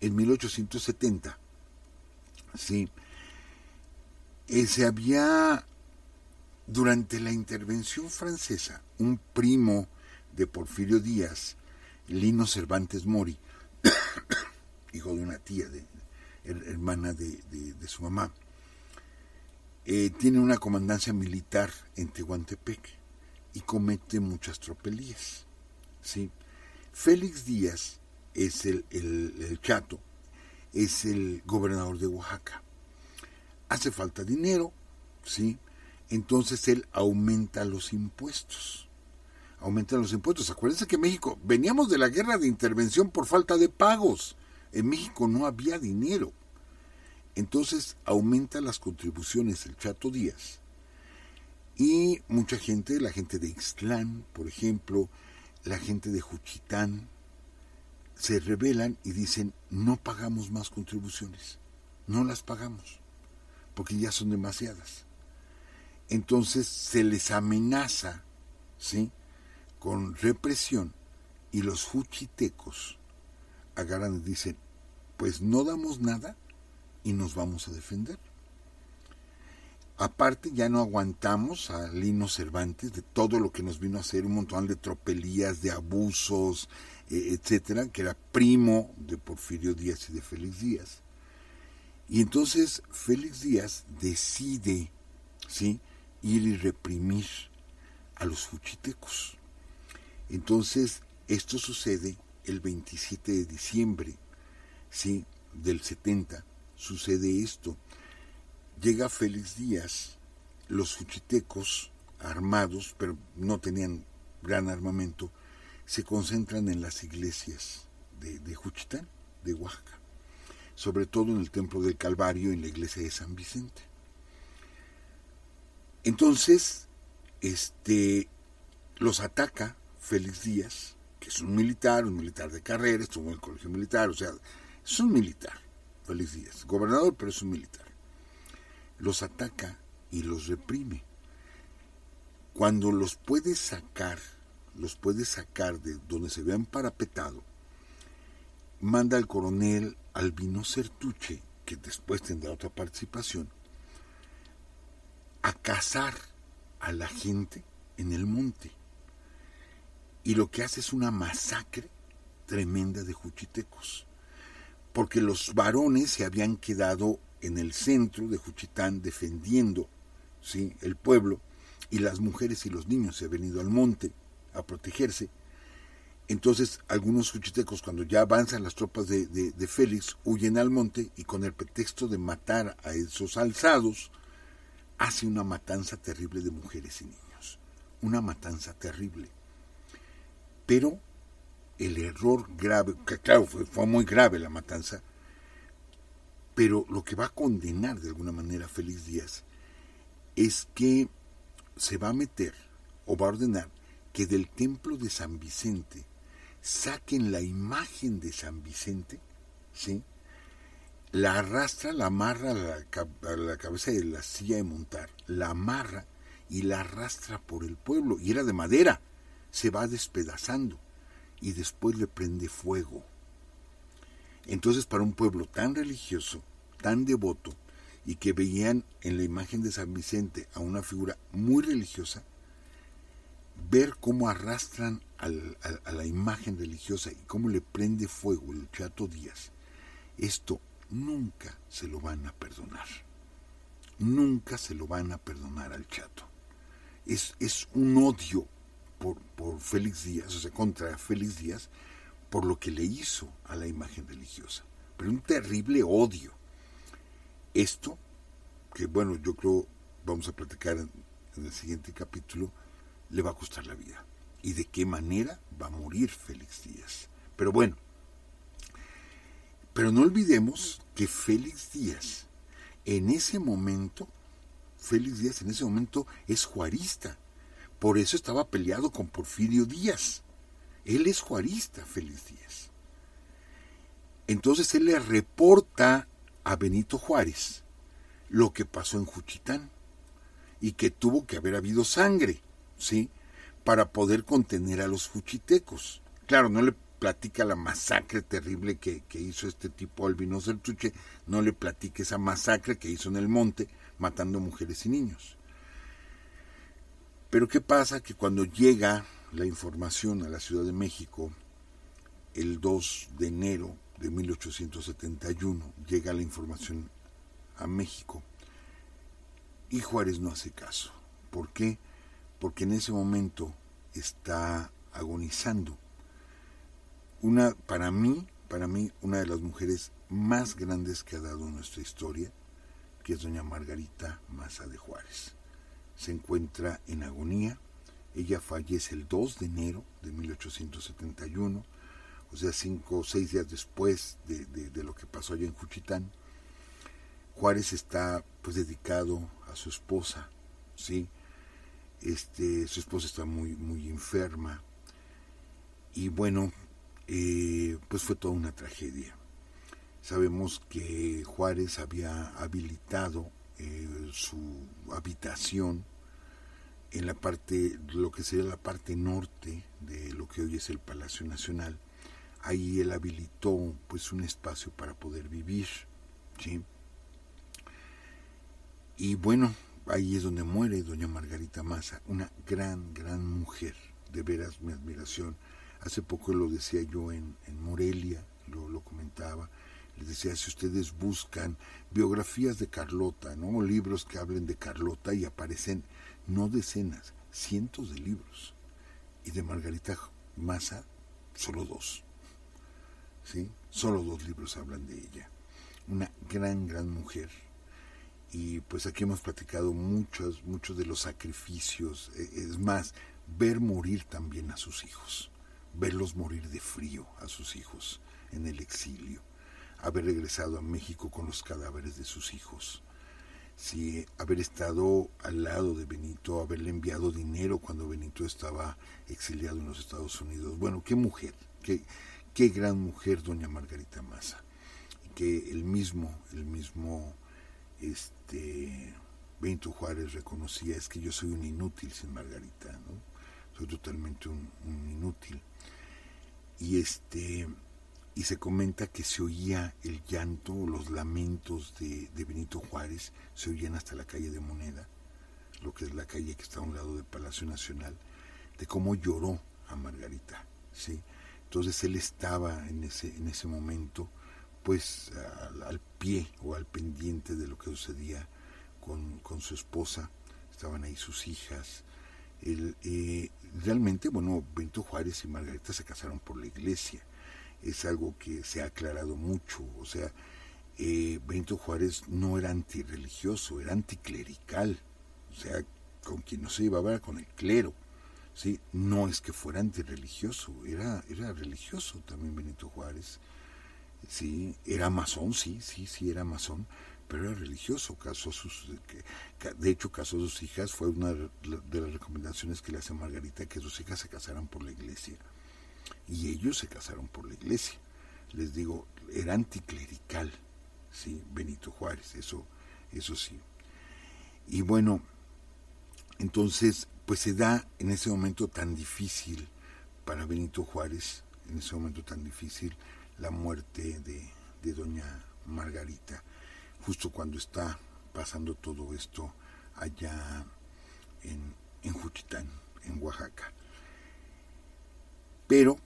en 1870, sí, eh, se había, durante la intervención francesa, un primo de Porfirio Díaz, Lino Cervantes Mori, hijo de una tía, de, hermana de, su mamá, eh, tiene una comandancia militar en Tehuantepec y comete muchas tropelías. ¿sí? Félix Díaz es el, el chato, es el gobernador de Oaxaca hace falta dinero, ¿sí? Entonces él aumenta los impuestos. Aumenta los impuestos. Acuérdense que México, veníamos de la guerra de intervención por falta de pagos. En México no había dinero. Entonces aumenta las contribuciones el Chato Díaz. Y mucha gente, la gente de Ixtlán, por ejemplo, la gente de Juchitán, se rebelan y dicen, no pagamos más contribuciones, no las pagamos porque ya son demasiadas. Entonces se les amenaza, ¿sí? Con represión y los juchitecos agarran y dicen, pues no damos nada y nos vamos a defender. Aparte ya no aguantamos a Lino Cervantes de todo lo que nos vino a hacer, un montón de tropelías, de abusos, eh, etcétera, que era primo de Porfirio Díaz y de Félix Díaz. Y entonces Félix Díaz decide ¿sí? ir y reprimir a los fuchitecos. Entonces, esto sucede el 27 de diciembre ¿sí? del 70. Sucede esto. Llega Félix Díaz, los fuchitecos armados, pero no tenían gran armamento, se concentran en las iglesias de, de Juchitán, de Oaxaca sobre todo en el Templo del Calvario en la iglesia de San Vicente. Entonces, este, los ataca Félix Díaz, que es un militar, un militar de carrera, estuvo en el colegio militar, o sea, es un militar, Félix Díaz, gobernador, pero es un militar. Los ataca y los reprime. Cuando los puede sacar, los puede sacar de donde se vean parapetado, manda al coronel Albino Sertuche, que después tendrá otra participación, a cazar a la gente en el monte. Y lo que hace es una masacre tremenda de juchitecos, porque los varones se habían quedado en el centro de Juchitán defendiendo ¿sí? el pueblo, y las mujeres y los niños se habían ido al monte a protegerse, entonces, algunos juchitecos, cuando ya avanzan las tropas de, Félix, huyen al monte y con el pretexto de matar a esos alzados, hace una matanza terrible de mujeres y niños. Una matanza terrible. Pero el error grave, que claro, fue, fue muy grave la matanza, pero lo que va a condenar de alguna manera a Félix Díaz es que se va a meter o va a ordenar que del templo de San Vicente saquen la imagen de San Vicente, ¿sí? la arrastra, la amarra a la, cabeza de la silla de montar, la amarra y la arrastra por el pueblo, y era de madera, se va despedazando y después le prende fuego. Entonces para un pueblo tan religioso, tan devoto, y que veían en la imagen de San Vicente a una figura muy religiosa, ver cómo arrastran a la imagen religiosa y cómo le prende fuego el Chato Díaz, esto nunca se lo van a perdonar. Nunca se lo van a perdonar al Chato. Es, es un odio por, por Félix Díaz, o sea, contra Félix Díaz, por lo que le hizo a la imagen religiosa. Pero un terrible odio. Esto, que bueno, yo creo vamos a platicar en el siguiente capítulo, le va a costar la vida. ¿Y de qué manera va a morir Félix Díaz? Pero bueno, Pero no olvidemos que Félix Díaz, en ese momento, Félix Díaz en ese momento es juarista. Por eso estaba peleado con Porfirio Díaz. Él es juarista, Félix Díaz. Entonces él le reporta a Benito Juárez lo que pasó en Juchitán y que tuvo que haber habido sangre, ¿sí? Para poder contener a los juchitecos. Claro, no le platica la masacre terrible que, hizo este tipo Albino Sertuche, no le platica esa masacre que hizo en el monte, matando mujeres y niños. Pero ¿qué pasa? Que cuando llega la información a la Ciudad de México, el 2 de enero de 1871, llega la información a México y Juárez no hace caso. ¿Por qué? Porque en ese momento está agonizando. Una, para mí, para mí, una de las mujeres más grandes que ha dado nuestra historia, que es doña Margarita Maza de Juárez. Se encuentra en agonía. Ella fallece el 2 de enero de 1871, o sea, cinco o seis días después de, de lo que pasó allá en Juchitán. Juárez está pues dedicado a su esposa, ¿sí? Este, su esposa está muy, muy enferma. Y bueno, eh, pues fue toda una tragedia. Sabemos que Juárez había habilitado eh, su habitación en la parte, lo que sería la parte norte de lo que hoy es el Palacio Nacional. Ahí él habilitó pues un espacio para poder vivir, ¿sí? Y bueno, ahí es donde muere doña Margarita Maza, una gran, gran mujer, de veras mi admiración. Hace poco lo decía yo en, Morelia, lo, comentaba, les decía, si ustedes buscan biografías de Carlota, ¿no? libros que hablen de Carlota y aparecen no decenas, cientos de libros. Y de Margarita Maza, solo dos. ¿Sí? Solo dos libros hablan de ella. Una gran, gran mujer y pues aquí hemos platicado muchos, muchos de los sacrificios, e, es más, ver morir también a sus hijos, verlos morir de frío a sus hijos en el exilio, haber regresado a México con los cadáveres de sus hijos, sí, haber estado al lado de Benito, haberle enviado dinero cuando Benito estaba exiliado en los Estados Unidos. Bueno, qué mujer, qué, qué gran mujer doña Margarita Maza, que el mismo, el mismo este, Benito Juárez reconocía, es que yo soy un inútil sin Margarita, ¿no? Soy totalmente un, inútil. Y este y se comenta que se oía el llanto, los lamentos de, Benito Juárez, se oían hasta la calle de Moneda, lo que es la calle que está a un lado del Palacio Nacional, de cómo lloró a Margarita, ¿sí? Entonces él estaba en ese, en ese momento pues al, pie o al pendiente de lo que sucedía con, su esposa, estaban ahí sus hijas. Eh, realmente, bueno, Benito Juárez y Margarita se casaron por la iglesia, es algo que se ha aclarado mucho, o sea, eh, Benito Juárez no era antirreligioso, era anticlerical, o sea, con quien no se llevaba con el clero. ¿sí? No es que fuera antirreligioso, era, era religioso también Benito Juárez sí, era masón, sí, sí, sí, era masón, pero era religioso, casó sus, de hecho casó sus hijas, fue una de las recomendaciones que le hace Margarita, que sus hijas se casaran por la iglesia, y ellos se casaron por la iglesia, les digo, era anticlerical, sí, Benito Juárez, eso, eso sí. Y bueno, entonces, pues se da en ese momento tan difícil para Benito Juárez, en ese momento tan difícil, la muerte de, doña Margarita, justo cuando está pasando todo esto allá en, en Juchitán, en Oaxaca. Pero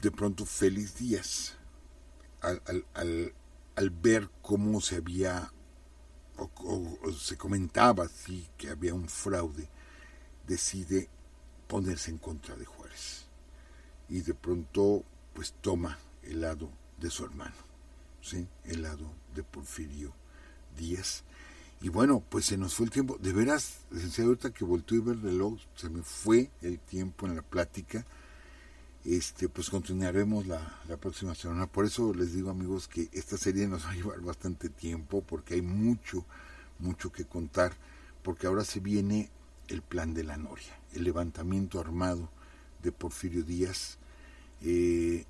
de pronto Félix Díaz, al, ver cómo se había, o, se comentaba así que había un fraude, decide ponerse en contra de Juárez. Y de pronto, pues toma el lado de su hermano, ¿sí? el lado de Porfirio Díaz. Y bueno, pues se nos fue el tiempo. De veras, licenciado, ahorita que volteé a ver el reloj, se me fue el tiempo en la plática. este, pues continuaremos la, la, próxima semana. Por eso les digo amigos que esta serie nos va a llevar bastante tiempo porque hay mucho, mucho que contar, porque ahora se viene el plan de la Noria, el levantamiento armado de Porfirio Díaz, eh,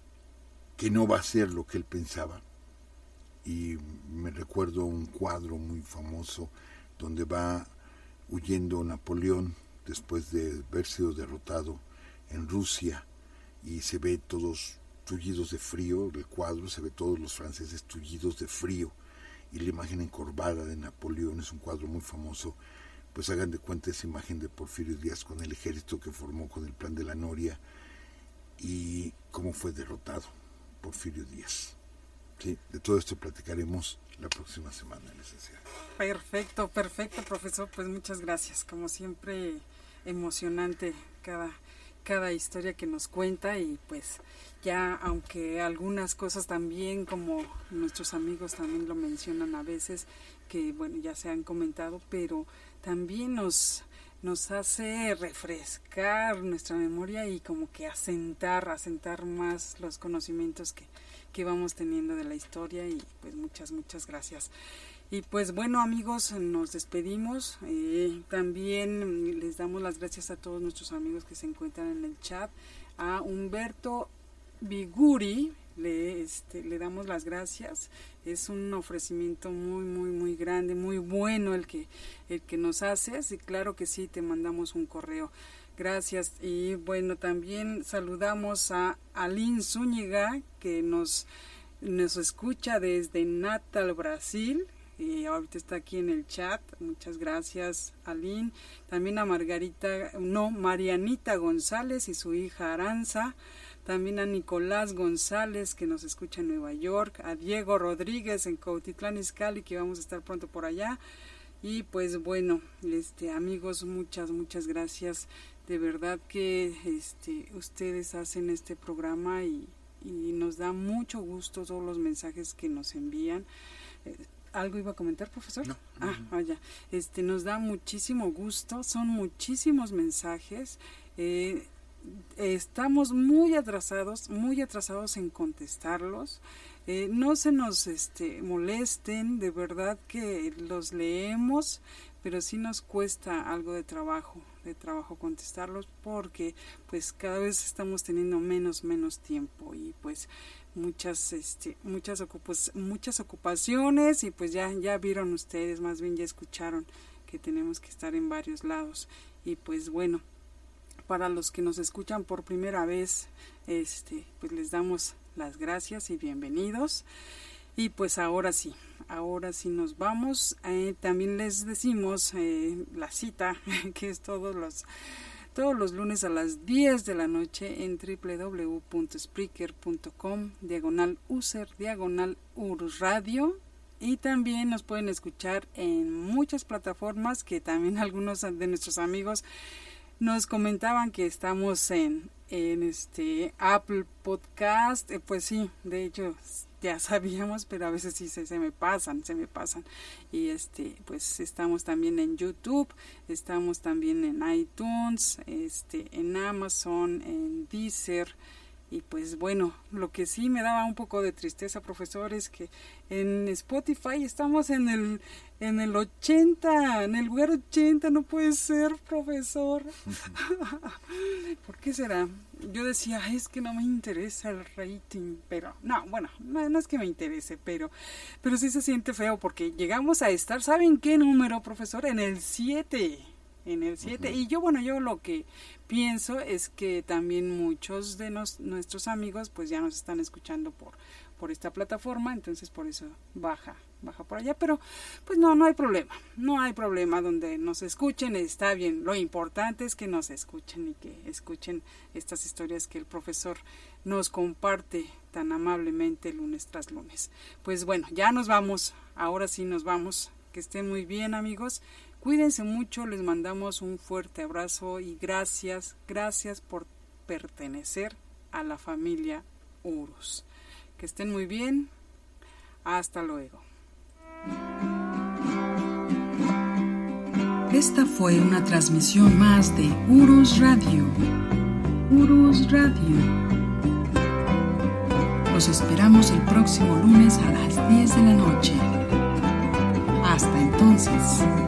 que no va a ser lo que él pensaba. Y me recuerdo un cuadro muy famoso donde va huyendo Napoleón después de haber sido derrotado en Rusia y se ve todos tullidos de frío, el cuadro se ve todos los franceses tullidos de frío y la imagen encorvada de Napoleón es un cuadro muy famoso, pues hagan de cuenta esa imagen de Porfirio Díaz con el ejército que formó con el plan de la Noria y cómo fue derrotado Porfirio Díaz. Sí, de todo esto platicaremos la próxima semana, licenciado. Perfecto, perfecto, profesor. Pues muchas gracias. Como siempre, emocionante cada, cada historia que nos cuenta y pues ya aunque algunas cosas también como nuestros amigos también lo mencionan a veces que bueno ya se han comentado pero también nos nos hace refrescar nuestra memoria y como que asentar asentar más los conocimientos que, que vamos teniendo de la historia y pues muchas muchas gracias y pues bueno amigos, nos despedimos. Eh, también les damos las gracias a todos nuestros amigos que se encuentran en el chat. A Humberto Viguri le, este, le damos las gracias. Es un ofrecimiento muy, muy, muy grande, muy bueno el que, el que nos haces. Y claro que sí, te mandamos un correo. Gracias. Y bueno, también saludamos a Aline Zúñiga que nos, nos escucha desde Natal, Brasil y ahorita está aquí en el chat. Muchas gracias, Aline. También a Margarita, no, Marianita González y su hija Aranza. También a Nicolás González, que nos escucha en Nueva York. A Diego Rodríguez en Cautitlán Izcalli, que vamos a estar pronto por allá. Y pues bueno, este amigos, muchas, muchas gracias. De verdad que este, ustedes hacen este programa y, y nos da mucho gusto todos los mensajes que nos envían algo iba a comentar, profesor? No. Ah, vaya. Este, nos da muchísimo gusto, son muchísimos mensajes. Eh, estamos muy atrasados, muy atrasados en contestarlos. Eh, no se nos este, molesten, de verdad que los leemos, pero sí nos cuesta algo de trabajo, de trabajo contestarlos porque pues cada vez estamos teniendo menos, menos tiempo y pues muchas este muchas ocupas, muchas ocupaciones y pues ya ya vieron ustedes más bien ya escucharon que tenemos que estar en varios lados y pues bueno para los que nos escuchan por primera vez este pues les damos las gracias y bienvenidos y pues ahora sí ahora sí nos vamos eh, también les decimos eh, la cita que es todos los todos los lunes a las 10 de la noche en www.spreaker.com, diagonal user, diagonal urus radio. Y también nos pueden escuchar en muchas plataformas que también algunos de nuestros amigos nos comentaban que estamos en, en este Apple Podcast. Eh, pues sí, de hecho ya sabíamos, pero a veces sí se, se, me pasan, se me pasan. Y este, pues estamos también en YouTube, estamos también en iTunes, este, en Amazon, en Deezer. Y pues bueno, lo que sí me daba un poco de tristeza, profesor, es que en Spotify estamos en el en el 80, en el lugar 80, no puede ser, profesor. ¿Por qué será? Yo decía, es que no me interesa el rating, pero no, bueno, no, es que me interese, pero, pero sí se siente feo porque llegamos a estar, ¿saben qué número, profesor? En el 7 en el 7. Y yo, bueno, yo lo que pienso es que también muchos de nuestros amigos pues ya nos están escuchando por, por esta plataforma, entonces por eso baja baja por allá, pero pues no, no hay problema, no hay problema donde nos escuchen, está bien, lo importante es que nos escuchen y que escuchen estas historias que el profesor nos comparte tan amablemente lunes tras lunes. Pues bueno, ya nos vamos, ahora sí nos vamos, que estén muy bien amigos, cuídense mucho, les mandamos un fuerte abrazo y gracias, gracias por pertenecer a la familia Urus. Que estén muy bien. Hasta luego. Esta fue una transmisión más de Urus Radio. Urus Radio Los esperamos el próximo lunes a las 10 de la noche. Hasta entonces.